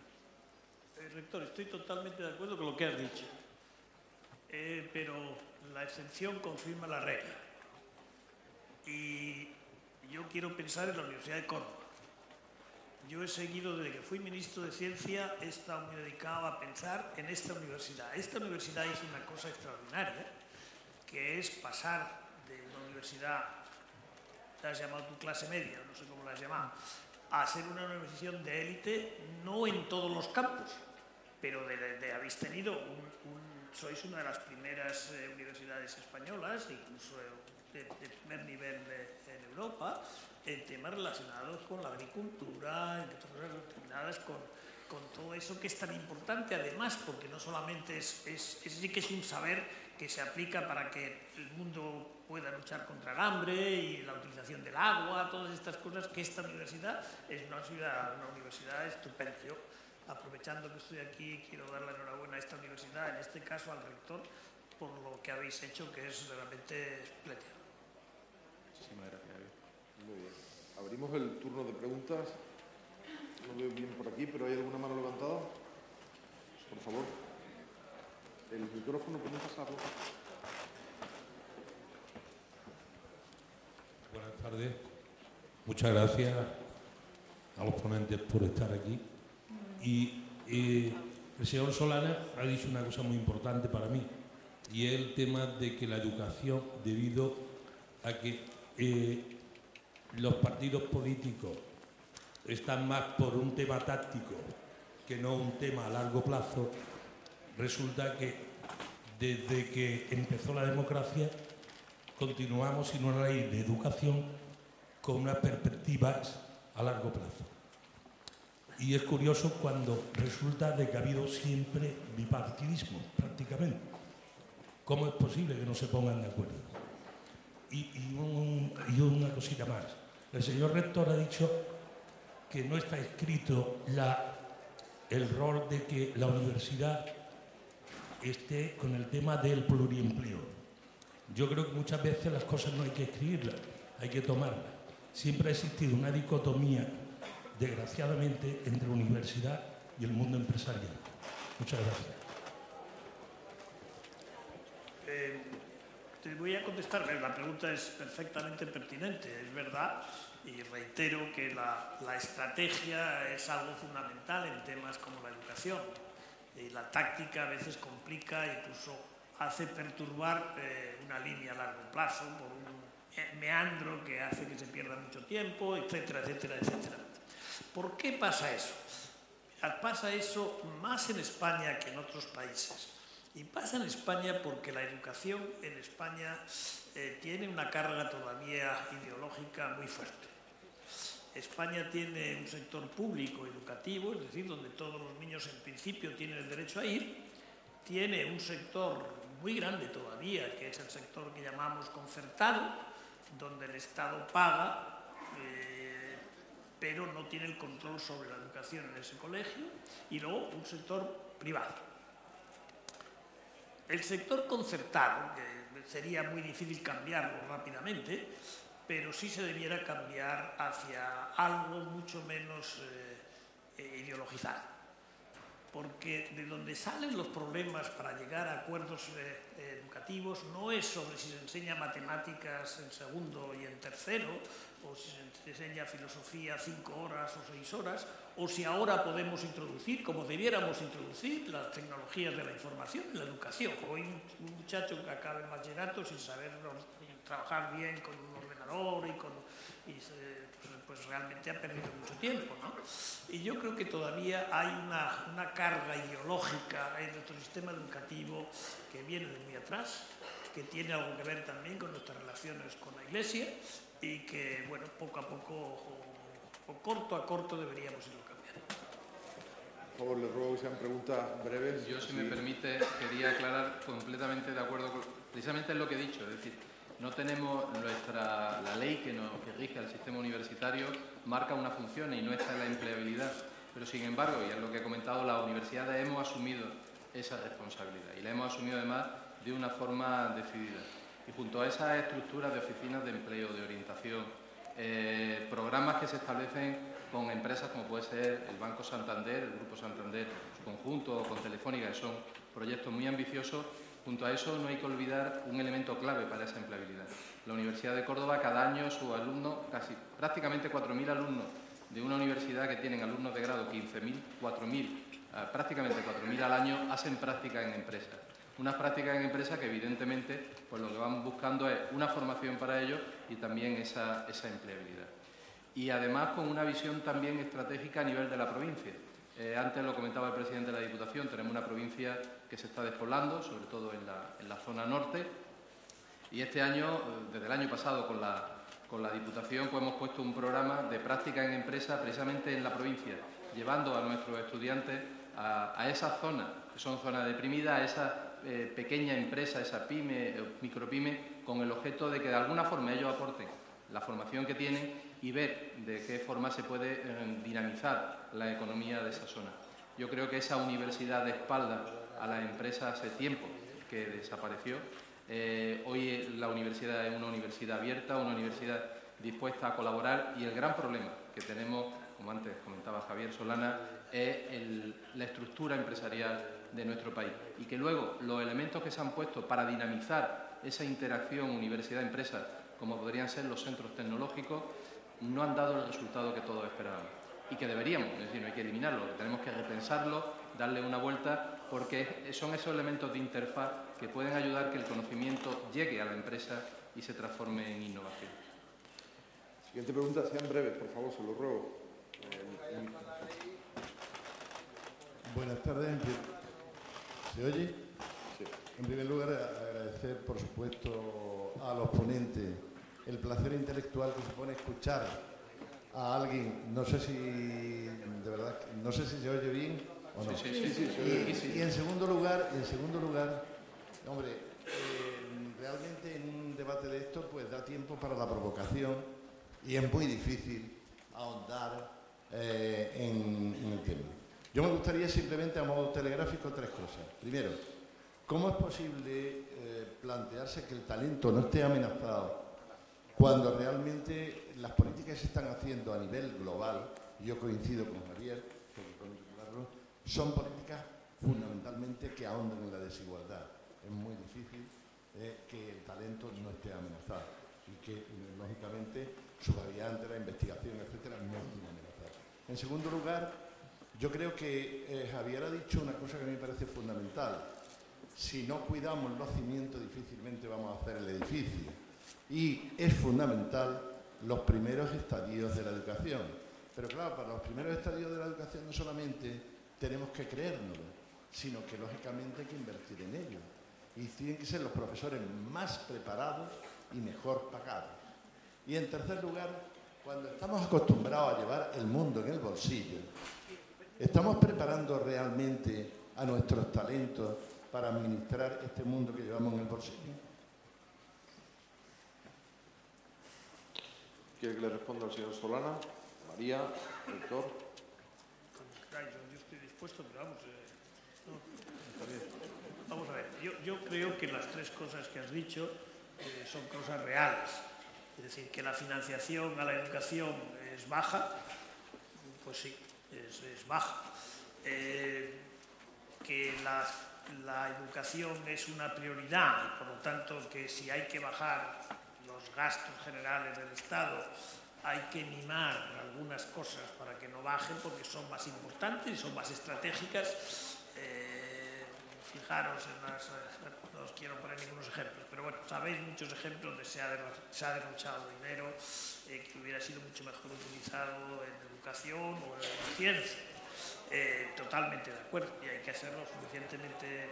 Eh, rector, estoy totalmente de acuerdo con lo que has dicho, eh, pero la excepción confirma la regla. Y yo quiero pensar en la Universidad de Córdoba. Yo he seguido, desde que fui ministro de Ciencia, he estado muy dedicado a pensar en esta universidad. Esta universidad hizo una cosa extraordinaria, que es pasar de una universidad la has llamado tu clase media, no sé cómo la has llamado, a ser una universidad de élite, no en todos los campos, pero de, habéis tenido un, sois una de las primeras eh, universidades españolas, incluso de, de primer nivel en Europa, en temas relacionados con la agricultura, en cosas relacionadas con, con todo eso que es tan importante, además, porque no solamente es, es, es, sí que es un saber que se aplica para que el mundo pueda luchar contra el hambre y la utilización del agua, todas estas cosas que esta universidad es una universidad, una universidad estupenda. Yo, aprovechando que estoy aquí, quiero dar la enhorabuena a esta universidad, en este caso al rector, por lo que habéis hecho, que es realmente espléndido. Muchísimas gracias. Muy bien. Abrimos el turno de preguntas. No veo bien por aquí, pero ¿hay alguna mano levantada? Por favor. El micrófono, ¿pueden pasarlo? Buenas tardes. Muchas gracias a los ponentes por estar aquí. Y eh, el señor Solana ha dicho una cosa muy importante para mí, y es el tema de que la educación, debido a que eh, los partidos políticos están más por un tema táctico que no un tema a largo plazo, resulta que desde que empezó la democracia continuamos sin una ley de educación con unas perspectivas a largo plazo. Y es curioso cuando resulta de que ha habido siempre bipartidismo, prácticamente. ¿Cómo es posible que no se pongan de acuerdo? Y, y, un, y una cosita más. El señor rector ha dicho que no está escrito el rol de que la universidad esté con el tema del pluriempleo. Yo creo que muchas veces las cosas no hay que escribirlas, hay que tomarlas. Siempre ha existido una dicotomía, desgraciadamente, entre universidad y el mundo empresarial. Muchas gracias. Eh, te voy a contestar, la pregunta es perfectamente pertinente, es verdad, y reitero que la, estrategia es algo fundamental en temas como la educación. Y la táctica a veces complica, incluso hace perturbar eh, una línea a largo plazo por un meandro que hace que se pierda mucho tiempo, etcétera, etcétera, etcétera. ¿Por qué pasa eso? Pasa eso más en España que en otros países. Y pasa en España porque la educación en España eh, tiene una carga todavía ideológica muy fuerte. España tiene un sector público educativo, es decir, donde todos los niños en principio tienen el derecho a ir, tiene un sector muy grande todavía, que es el sector que llamamos concertado, donde el Estado paga, eh, pero no tiene el control sobre la educación en ese colegio, y luego un sector privado. El sector concertado, que sería muy difícil cambiarlo rápidamente, pero sí se debiera cambiar hacia algo mucho menos eh, eh, ideologizado. Porque de donde salen los problemas para llegar a acuerdos eh, educativos no es sobre si se enseña matemáticas en segundo y en tercero, o si se enseña filosofía cinco horas o seis horas, o si ahora podemos introducir, como debiéramos introducir, las tecnologías de la información en la educación. Hoy un muchacho que acaba el bachillerato sin saber trabajar bien con un ordenador y, con, pues, pues, realmente ha perdido mucho tiempo. ¿no? Y yo creo que todavía hay una, una carga ideológica en nuestro sistema educativo que viene de muy atrás, que tiene algo que ver también con nuestras relaciones con la Iglesia y que, bueno, poco a poco o, corto a corto deberíamos cambiando. Por favor, le ruego que sean preguntas breves. Yo, si me permite, quería aclarar completamente de acuerdo con precisamente en lo que he dicho, es decir, no tenemos nuestra, la ley que, nos, que rige al sistema universitario marca una función y no está en la empleabilidad. Pero sin embargo, y es lo que he comentado, las universidades hemos asumido esa responsabilidad y la hemos asumido además de una forma decidida. Y junto a esas estructuras de oficinas de empleo, de orientación, eh, programas que se establecen con empresas como puede ser el Banco Santander, el Grupo Santander, conjunto, o con Telefónica, que son proyectos muy ambiciosos Junto a eso no hay que olvidar un elemento clave para esa empleabilidad. La Universidad de Córdoba cada año sus alumnos, casi prácticamente 4.000 alumnos de una universidad que tienen alumnos de grado 15.000, 4.000, ah, prácticamente 4.000 al año hacen prácticas en empresas. Unas prácticas en empresas que evidentemente pues lo que van buscando es una formación para ellos y también esa empleabilidad. Y además con una visión también estratégica a nivel de la provincia. Eh, antes lo comentaba el presidente de la Diputación, tenemos una provincia que se está despoblando, sobre todo en la, zona norte, y este año, eh, desde el año pasado con la, Diputación, pues hemos puesto un programa de práctica en empresa precisamente en la provincia, llevando a nuestros estudiantes a, esa zona, que son zonas deprimidas, a esa eh, pequeña empresa, esa pyme, micropyme, con el objeto de que de alguna forma ellos aporten la formación que tienen y ver de qué forma se puede dinamizar la economía de esa zona. Yo creo que esa universidad de espalda a la empresa hace tiempo que desapareció. Eh, hoy la universidad es una universidad abierta, una universidad dispuesta a colaborar y el gran problema que tenemos, como antes comentaba Javier Solana, es la estructura empresarial de nuestro país y que luego los elementos que se han puesto para dinamizar esa interacción universidad-empresa, como podrían ser los centros tecnológicos, no han dado el resultado que todos esperábamos y que deberíamos, es decir, no hay que eliminarlo, tenemos que repensarlo, darle una vuelta, porque son esos elementos de interfaz que pueden ayudar que el conocimiento llegue a la empresa y se transforme en innovación. Siguiente pregunta, sean breves, por favor, se lo ruego. Buenas tardes. ¿Se oye? Sí. En primer lugar, agradecer, por supuesto, a los ponentes el placer intelectual que supone escuchar a alguien, no sé si de verdad, no sé si se oye bien o no. Sí, sí, sí, y, y, en segundo lugar, en segundo lugar, hombre, eh, realmente en un debate de esto pues da tiempo para la provocación y es muy difícil ahondar eh, en, el tema. Yo me gustaría simplemente a modo telegráfico tres cosas. Primero, ¿cómo es posible eh, plantearse que el talento no esté amenazado cuando realmente las políticas se están haciendo a nivel global, yo coincido con Javier, son políticas fundamentalmente que ahondan en la desigualdad. Es muy difícil eh, que el talento no esté amenazado y que, lógicamente, su variante, la investigación, etcétera, no estén amenazadas. En segundo lugar, yo creo que eh, Javier ha dicho una cosa que a mí me parece fundamental. Si no cuidamos los cimientos, difícilmente vamos a hacer el edificio y es fundamental los primeros estadios de la educación. Pero claro, para los primeros estadios de la educación no solamente tenemos que creérnoslo, sino que lógicamente hay que invertir en ello. Y tienen que ser los profesores más preparados y mejor pagados. Y en tercer lugar, Cuando estamos acostumbrados a llevar el mundo en el bolsillo, ¿estamos preparando realmente a nuestros talentos para administrar este mundo que llevamos en el bolsillo? ¿Quiere que le responda al señor Solana? María, doctor. Yo estoy dispuesto, pero vamos. Eh, vamos a ver, yo, creo que las tres cosas que has dicho eh, son cosas reales. Es decir, que la financiación a la educación es baja, pues sí, es, baja. Eh, que la, la educación es una prioridad, por lo tanto que si hay que bajar los gastos generales del Estado, hay que mimar algunas cosas para que no bajen porque son más importantes y son más estratégicas. Eh, fijaros en las... No os quiero poner ningunos ejemplos, pero bueno, sabéis muchos ejemplos donde se ha, derrochado dinero eh, que hubiera sido mucho mejor utilizado en educación o en ciencia. Eh, totalmente de acuerdo y hay que hacerlo suficientemente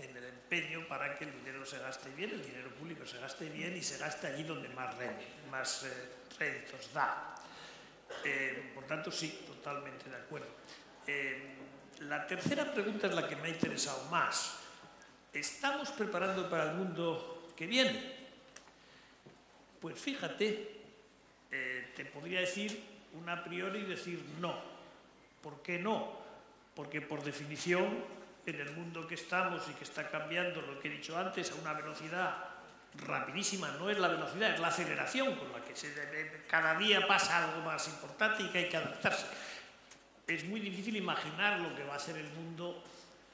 en, el empeño para que el dinero se gaste bien, el dinero público se gaste bien y se gaste allí donde más, más eh, réditos da. Eh, por tanto, sí, totalmente de acuerdo. Eh, la tercera pregunta es la que me ha interesado más. ¿Estamos preparando para el mundo que viene? Pues fíjate, te podría decir una a priori decir no. ¿Por qué no? Porque por definición en el mundo que estamos y que está cambiando, lo que he dicho antes, a una velocidad rapidísima, no es la velocidad, es la aceleración con la que se, cada día pasa algo más importante y que hay que adaptarse. Es muy difícil imaginar lo que va a ser el mundo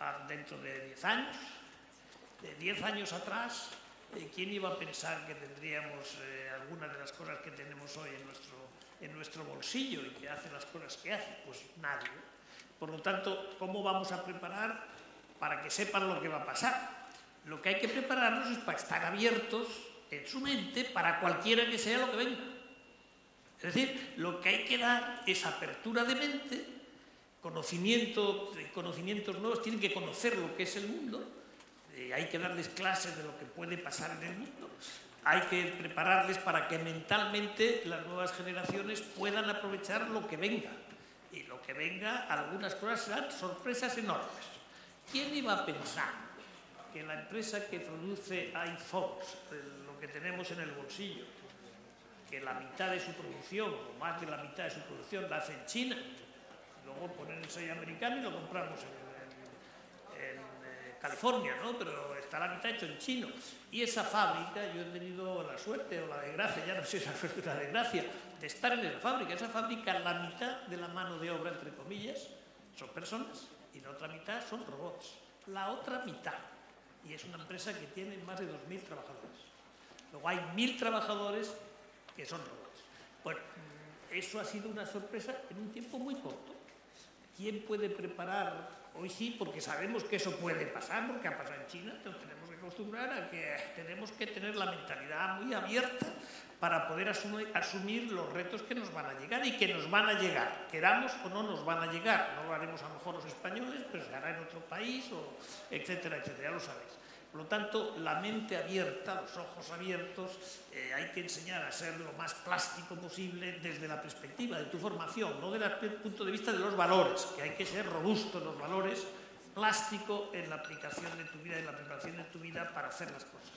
ah, dentro de 10 años. De 10 años atrás, eh, ¿quién iba a pensar que tendríamos eh, algunas de las cosas que tenemos hoy en nuestro bolsillo y que hace las cosas que hace? Pues nadie. Por lo tanto, ¿cómo vamos a preparar para que sepan lo que va a pasar? Lo que hay que prepararnos es para estar abiertos en su mente para cualquiera que sea lo que venga. Es decir, lo que hay que dar es apertura de mente, conocimiento, conocimientos nuevos, tienen que conocer lo que es el mundo, eh, hay que darles clases de lo que puede pasar en el mundo, hay que prepararles para que mentalmente las nuevas generaciones puedan aprovechar lo que venga que venga, algunas cosas serán sorpresas enormes. ¿Quién iba a pensar que la empresa que produce iPhones, lo que tenemos en el bolsillo, que la mitad de su producción, o más de la mitad de su producción, la hace en China, luego ponen el sello americano y lo compramos en, eh, California, ¿no? pero está la mitad hecho en chino. Y esa fábrica, yo he tenido la suerte o la desgracia, ya no sé si es la suerte o la desgracia, de estar en esa fábrica. Esa fábrica, la mitad de la mano de obra, entre comillas, son personas y la otra mitad son robots. La otra mitad. Y es una empresa que tiene más de 2.000 trabajadores. Luego hay 1.000 trabajadores que son robots. Bueno, eso ha sido una sorpresa en un tiempo muy corto. ¿Quién puede preparar? Hoy sí, porque sabemos que eso puede pasar, porque ha pasado en China, entonces tenemos que acostumbrar a que tenemos que tener la mentalidad muy abierta para poder asumir, los retos que nos van a llegar y que nos van a llegar, queramos o no nos van a llegar. No lo haremos a lo mejor los españoles, pero se hará en otro país, o etcétera, etcétera, ya lo sabéis. Por lo tanto, la mente abierta, los ojos abiertos, eh, hay que enseñar a ser lo más plástico posible desde la perspectiva de tu formación, no desde el punto de vista de los valores, que hay que ser robusto en los valores, plástico en la aplicación de tu vida, en la preparación de tu vida para hacer las cosas,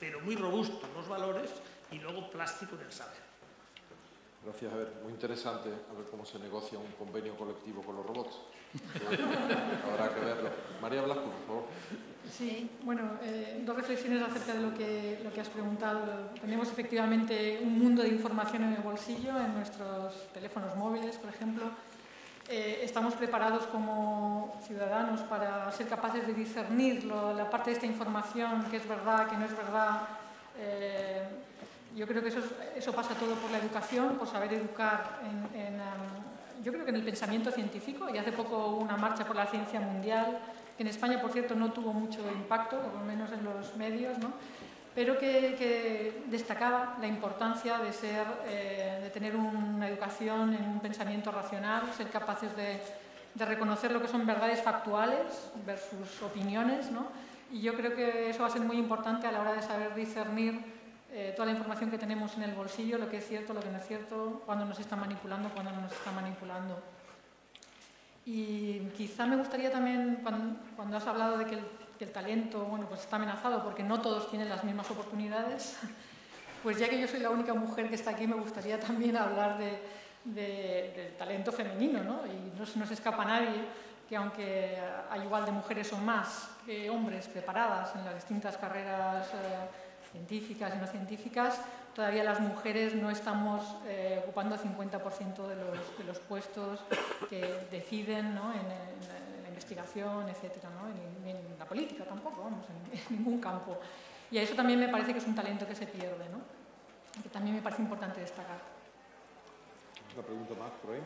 pero muy robusto en los valores y luego plástico del saber. Gracias, a ver, muy interesante a ver cómo se negocia un convenio colectivo con los robots. habrá que verlo. María Blasco, por favor. Sí, bueno, eh, dos reflexiones acerca de lo que, lo que has preguntado. Tenemos efectivamente un mundo de información en el bolsillo, en nuestros teléfonos móviles, por ejemplo. Eh, estamos preparados como ciudadanos para ser capaces de discernir la parte de esta información, que es verdad, que no es verdad. Eh, yo creo que eso, eso pasa todo por la educación, por saber educar en, yo creo que en el pensamiento científico, y hace poco una marcha por la ciencia mundial, que en España, por cierto, no tuvo mucho impacto, por lo menos en los medios, ¿no? pero que, destacaba la importancia de, ser, eh, de tener una educación en un pensamiento racional, ser capaces de, reconocer lo que son verdades factuales versus opiniones, ¿no? Y yo creo que eso va a ser muy importante a la hora de saber discernir eh, toda la información que tenemos en el bolsillo, lo que es cierto, lo que no es cierto, cuándo nos está manipulando, cuándo no nos está manipulando. Y quizá me gustaría también, cuando, has hablado de que el, talento bueno, pues está amenazado porque no todos tienen las mismas oportunidades, pues ya que yo soy la única mujer que está aquí, me gustaría también hablar de, del talento femenino, ¿no? Y no, no se escapa nadie que aunque hay igual de mujeres o más que hombres preparadas en las distintas carreras eh, científicas y no científicas, todavía las mujeres no estamos eh, ocupando el 50% de los, de los, puestos que deciden ¿no? en, la investigación, etcétera, ¿no? ni, en la política tampoco, vamos, en, ningún campo. Y a eso también me parece que es un talento que se pierde, ¿no? que también me parece importante destacar. Una pregunta más por ahí.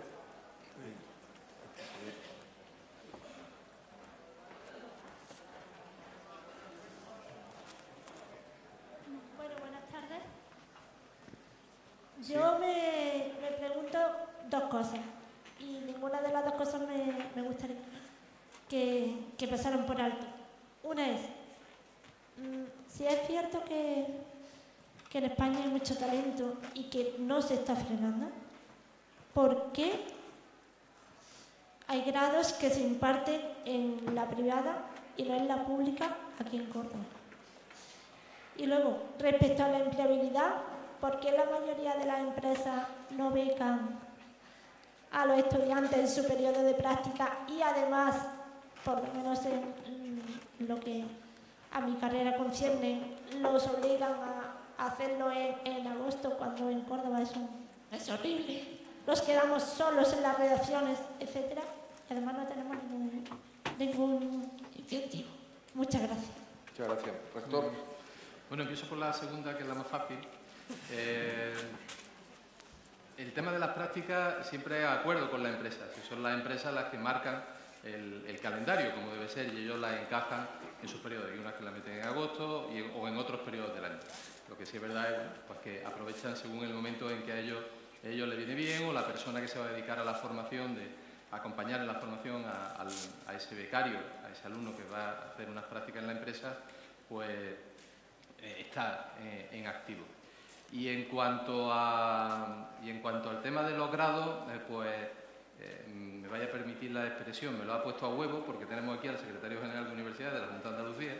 Yo me, pregunto dos cosas y ninguna de las dos cosas me, gustaría pasaran por alto. Una es, mm, si es cierto que, que en España hay mucho talento y que no se está frenando, ¿por qué hay grados que se imparten en la privada y no en la pública aquí en Córdoba? Y luego, respecto a la empleabilidad, ¿por qué la mayoría de las empresas no becan a los estudiantes en su periodo de práctica y además, por lo menos en lo que a mi carrera concierne, los obligan a hacerlo en, agosto cuando en Córdoba es, es horrible? Nos quedamos solos en las redacciones, etc. Y además no tenemos ningún, ningún incentivo. Muchas gracias. Muchas gracias. Rector. Bueno, empiezo por la segunda, que es la más fácil. Eh, el tema de las prácticas siempre es acuerdo con la empresa. Si son las empresas las que marcan el, calendario, como debe ser, y ellos las encajan en sus periodos. Hay unas que la meten en agosto o en otros periodos del año. Lo que sí es verdad es pues, que aprovechan según el momento en que a ellos, a ellos les viene bien o la persona que se va a dedicar a la formación, de acompañar en la formación a, ese becario, a ese alumno que va a hacer unas prácticas en la empresa, pues eh, está eh, en activo. Y en cuanto, a, y en cuanto al tema de los grados, eh, pues me vaya a permitir la expresión, me lo ha puesto a huevo porque tenemos aquí al secretario general de Universidad de la Junta de Andalucía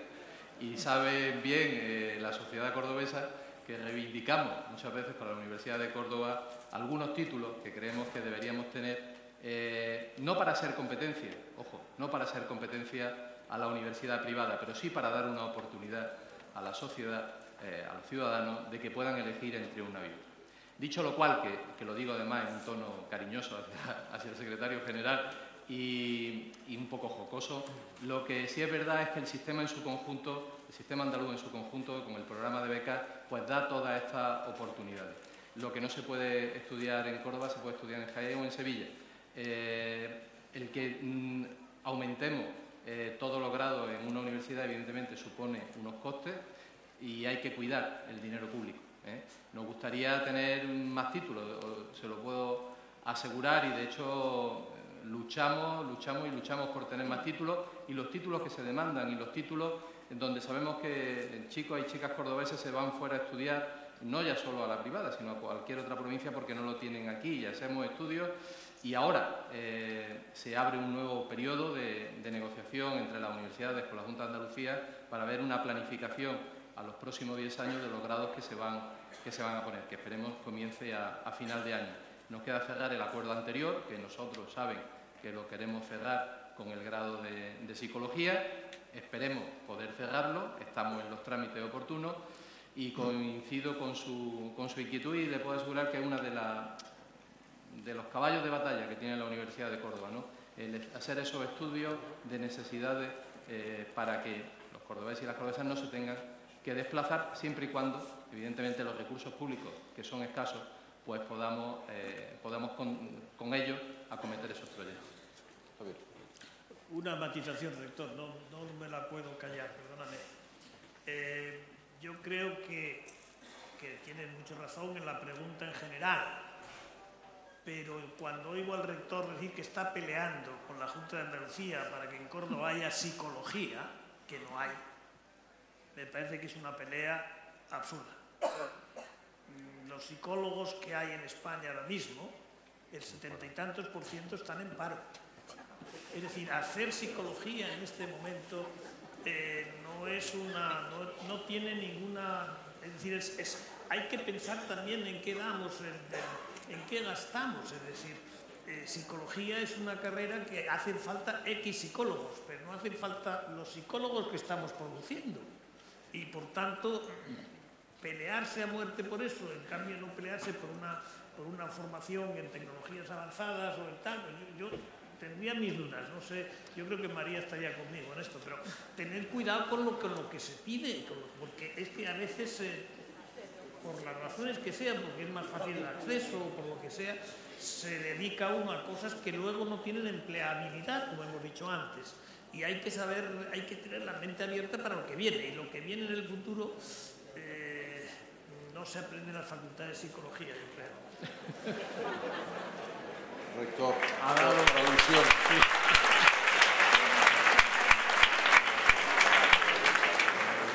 y sabe bien eh, la sociedad cordobesa que reivindicamos muchas veces para la Universidad de Córdoba algunos títulos que creemos que deberíamos tener, no para ser competencia, ojo, no para ser competencia a la universidad privada, pero sí para dar una oportunidad a la sociedad eh, a los ciudadanos de que puedan elegir entre una y otra. Dicho lo cual, que, lo digo además en un tono cariñoso hacia, el secretario general y, un poco jocoso, lo que sí es verdad es que el sistema en su conjunto, el sistema andaluz en su conjunto, con el programa de becas, pues da todas estas oportunidades. Lo que no se puede estudiar en Córdoba se puede estudiar en Jaén o en Sevilla. Eh, el que mm, aumentemos eh, todos los grados en una universidad, evidentemente, supone unos costes y hay que cuidar el dinero público. ¿Eh? Nos gustaría tener más títulos, se lo puedo asegurar y de hecho luchamos, luchamos y luchamos por tener más títulos y los títulos que se demandan y los títulos donde sabemos que chicos y chicas cordobeses se van fuera a estudiar no ya solo a la privada, sino a cualquier otra provincia porque no lo tienen aquí, ya hacemos estudios y ahora eh, se abre un nuevo periodo de, de negociación entre las universidades con la Junta de Andalucía para ver una planificación a los próximos 10 años de los grados que se van, que se van a poner, que esperemos comience a, final de año. Nos queda cerrar el acuerdo anterior, que nosotros saben que lo queremos cerrar con el grado de, psicología. Esperemos poder cerrarlo, estamos en los trámites oportunos y coincido con su, con su inquietud y le puedo asegurar que es uno de, de los caballos de batalla que tiene la Universidad de Córdoba, ¿no? el hacer esos estudios de necesidades eh, para que los cordobeses y las cordobesas no se tengan que desplazar siempre y cuando, evidentemente, los recursos públicos, que son escasos, pues podamos, eh, podamos con, ellos acometer esos proyectos. Una matización, rector, no, me la puedo callar, perdóname. Eh, yo creo que, que tiene mucha razón en la pregunta en general, pero cuando oigo al rector decir que está peleando con la Junta de Andalucía para que en Córdoba haya psicología, que no hay, me parece que es una pelea absurda. Los psicólogos que hay en España ahora mismo, el setenta y tantos por ciento están en paro. Es decir, hacer psicología en este momento eh, no es una, no, tiene ninguna, es decir, es, hay que pensar también en qué damos, en, en qué gastamos, es decir, eh, psicología es una carrera que hace falta X psicólogos, pero no hacen falta los psicólogos que estamos produciendo. Y por tanto, pelearse a muerte por eso, en cambio no pelearse por una, por una formación en tecnologías avanzadas o en tal, yo, tendría mis dudas, no sé, yo creo que María estaría conmigo en esto, pero tener cuidado con lo, que se pide, porque es que a veces, eh, por las razones que sean, porque es más fácil el acceso o por lo que sea, se dedica uno a cosas que luego no tienen empleabilidad, como hemos dicho antes. Y hay que saber, hay que tener la mente abierta para lo que viene. Y lo que viene en el futuro no se aprende en las facultades de psicología, yo creo. Rector, ha dado traducción.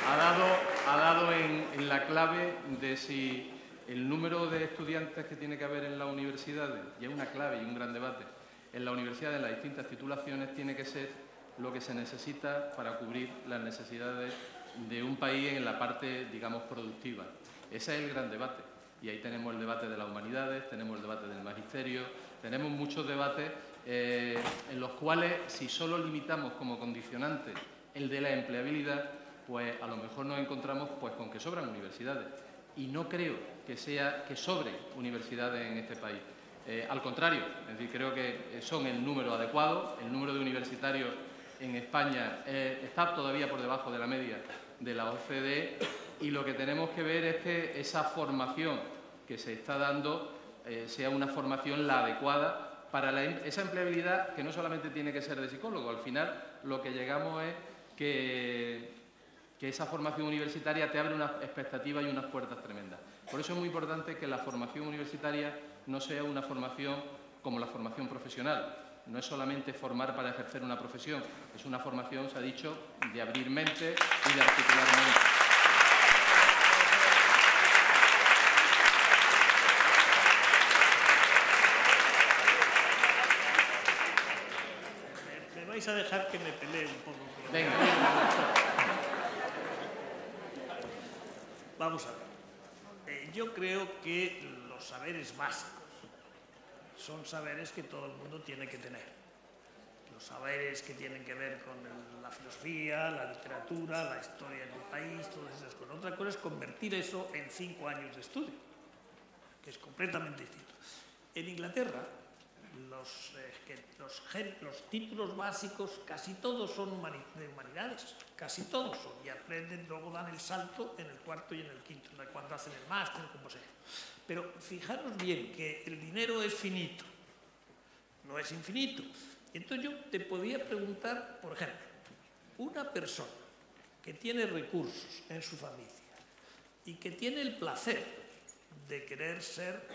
Ha dado, ha dado en la clave de si el número de estudiantes que tiene que haber en las universidades, y es una clave y un gran debate, en la universidad, en las distintas titulaciones, tiene que ser lo que se necesita para cubrir las necesidades de un país en la parte, digamos, productiva. Ese es el gran debate. Y ahí tenemos el debate de las humanidades, tenemos el debate del magisterio, tenemos muchos debates eh, en los cuales, si solo limitamos como condicionante el de la empleabilidad, pues a lo mejor nos encontramos pues, con que sobran universidades y no creo que, sea, que sobre universidades en este país. Eh, al contrario, es decir, creo que son el número adecuado, el número de universitarios en España eh, está todavía por debajo de la media de la OCDE y lo que tenemos que ver es que esa formación que se está dando eh, sea una formación la adecuada para em, esa empleabilidad que no solamente tiene que ser de psicólogo, al final lo que llegamos es que que esa formación universitaria te abre unas expectativas y unas puertas tremendas. Por eso es muy importante que la formación universitaria no sea una formación como la formación profesional. No es solamente formar para ejercer una profesión, es una formación, se ha dicho, de abrir mente y de articular mente. Me vais a dejar que me pelee un poco. Venga. Vamos a ver. Eh, yo creo que los saberes básicos son saberes que todo el mundo tiene que tener. Los saberes que tienen que ver con la filosofía, la literatura, la historia del país, todas esas cosas. Otra cosa es convertir eso en cinco años de estudio, que es completamente distinto. En Inglaterra, los, eh, los, títulos básicos casi todos son de humanidades, casi todos son, y aprenden, luego dan el salto en el cuarto y en el quinto, cuando hacen el máster, como sea. Pero fijaros bien que el dinero es finito, no es infinito. Entonces yo te podía preguntar, por ejemplo, una persona que tiene recursos en su familia y que tiene el placer de querer ser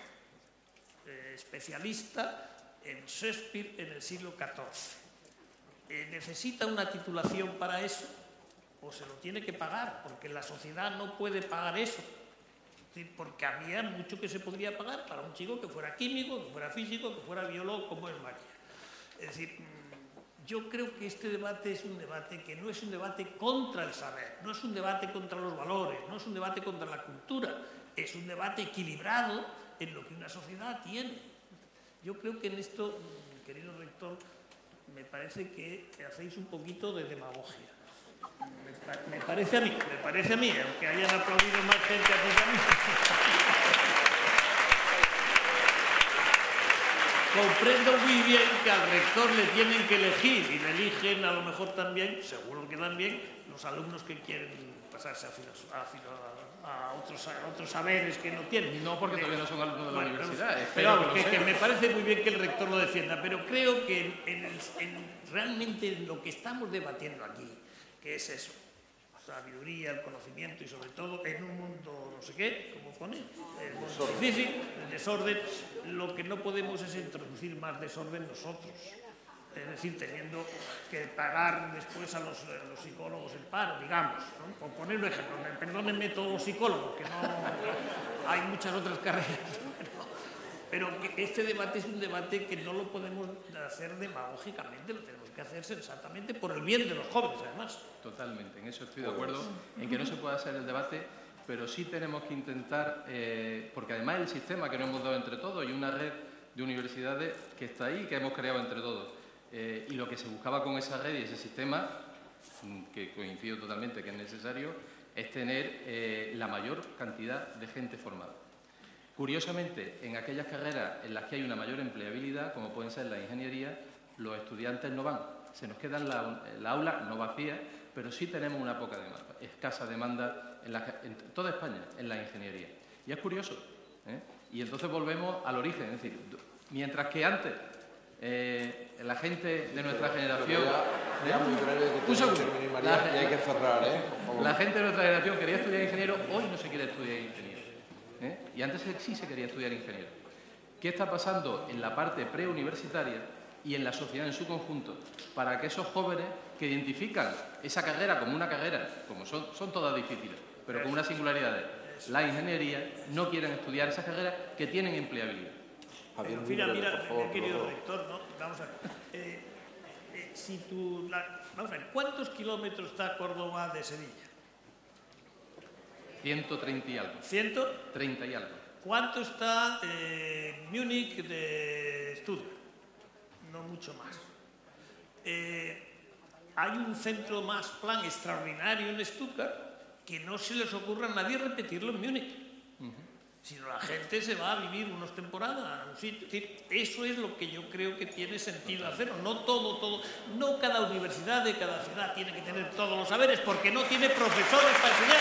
eh, especialista en Shakespeare en el siglo XIV. Eh, ¿Necesita una titulación para eso? ¿O se lo tiene que pagar? Porque la sociedad no puede pagar eso. porque había mucho que se podría pagar para un chico que fuera químico, que fuera físico, que fuera biólogo, como es María. Es decir, mm, yo creo que este debate es un debate que no es un debate contra el saber, no es un debate contra los valores, no es un debate contra la cultura, es un debate equilibrado en lo que una sociedad tiene. Yo creo que en esto, querido rector, me parece que hacéis un poquito de demagogia. Me, parece a mí, me parece a mí, aunque hayan aplaudido más gente aquí también. Comprendo muy bien que al rector le tienen que elegir y le eligen a lo mejor también, seguro que también, los alumnos que quieren pasarse a, otros, otros saberes que no tienen. No porque todavía no son alumnos de la universidad. Pero que, me parece muy bien que el rector lo defienda, pero creo que en, realmente lo que estamos debatiendo aquí, que es eso, sabiduría, el conocimiento y sobre todo en un mundo no sé qué, como pone, el mundo difícil, el desorden, lo que no podemos es introducir más desorden nosotros. Es decir, teniendo que pagar después a los, psicólogos el paro, digamos, por poner un ejemplo, perdónenme todos los psicólogos, que no hay muchas otras carreras, pero este debate es un debate que no lo podemos hacer demagógicamente, lo tenemos que hacer sensatamente por el bien de los jóvenes, además. Totalmente, en eso estoy de acuerdo, en que no se puede hacer el debate, pero sí tenemos que intentar, eh, porque además el sistema que nos hemos dado entre todos y una red de universidades que está ahí, que hemos creado entre todos, eh, y lo que se buscaba con esa red y ese sistema, mm, que coincido totalmente que es necesario, es tener eh, la mayor cantidad de gente formada. Curiosamente, en aquellas carreras en las que hay una mayor empleabilidad, como pueden ser la ingeniería, los estudiantes no van. Se nos queda la, aula no vacía, pero sí tenemos una poca demanda, escasa demanda en, toda España en la ingeniería. Y es curioso. ¿eh? Y entonces volvemos al origen, es decir, mientras que antes la gente de nuestra generación. hay que cerrar, ¿eh? La gente de nuestra generación quería estudiar ingeniero, hoy no se quiere estudiar ingeniero. ¿eh? Y antes sí se quería estudiar ingeniero. ¿Qué está pasando en la parte preuniversitaria y en la sociedad en su conjunto para que esos jóvenes que identifican esa carrera como una carrera, como son, son todas difíciles, pero con una singularidad, la ingeniería, no quieren estudiar esas carreras que tienen empleabilidad? mira, mira, mi querido rector, ¿no? Vamos a ver. Eh, eh, si tú, vamos a ver, ¿cuántos kilómetros está Córdoba de Sevilla? 130 y algo. ¿130 y algo. ¿Cuánto está eh, Múnich de Stuttgart? No mucho más. hay un centro más plan extraordinario en Stuttgart que no se les ocurra a nadie repetirlo en Múnich sino la gente se va a vivir unas temporadas eso es lo que yo creo que tiene sentido hacer. No todo, todo, no cada universidad de cada ciudad tiene que tener todos los saberes porque no tiene profesores para enseñar.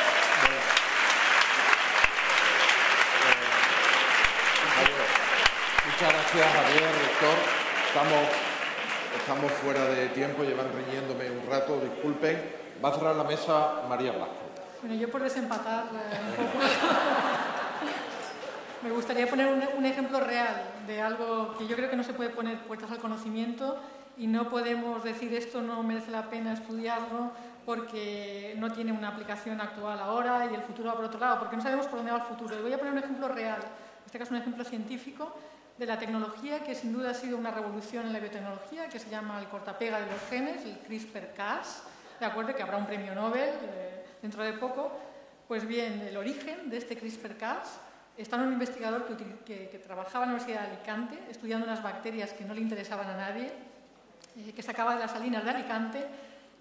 Muchas gracias, Javier, rector. Estamos, estamos fuera de tiempo, llevan riñéndome un rato, disculpen. Va a cerrar la mesa María Blasco. Bueno, yo por desempatar eh, un poco. Me gustaría poner un, ejemplo real de algo que yo creo que no se puede poner puertas al conocimiento y no podemos decir esto no merece la pena estudiarlo porque no tiene una aplicación actual ahora y el futuro va por otro lado, porque no sabemos por dónde va el futuro. Y voy a poner un ejemplo real, en este caso un ejemplo científico, de la tecnología que sin duda ha sido una revolución en la biotecnología, que se llama el cortapega de los genes, el CRISPR-Cas, de acuerdo, que habrá un premio Nobel eh, dentro de poco. Pues bien, el origen de este CRISPR-Cas estaba un investigador que, trabajaba en la Universidad de Alicante estudiando unas bacterias que no le interesaban a nadie, eh, que sacaba de las salinas de Alicante,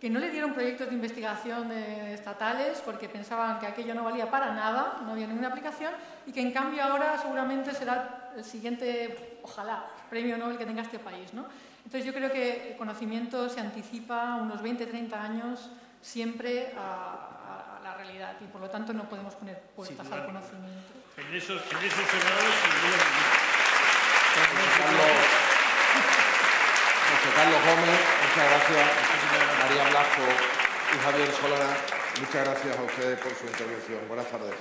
que no le dieron proyectos de investigación eh, estatales porque pensaban que aquello no valía para nada, no había ninguna aplicación, y que en cambio ahora seguramente será el siguiente, ojalá, premio Nobel que tenga este país. ¿no? Entonces yo creo que el conocimiento se anticipa unos 20, 30 años siempre a, la realidad y por lo tanto no podemos poner puertas al conocimiento en esos, en esos senadores José Carlos Gómez, muchas gracias. María Blasco y Javier Solana, muchas gracias a ustedes por su intervención. Buenas tardes.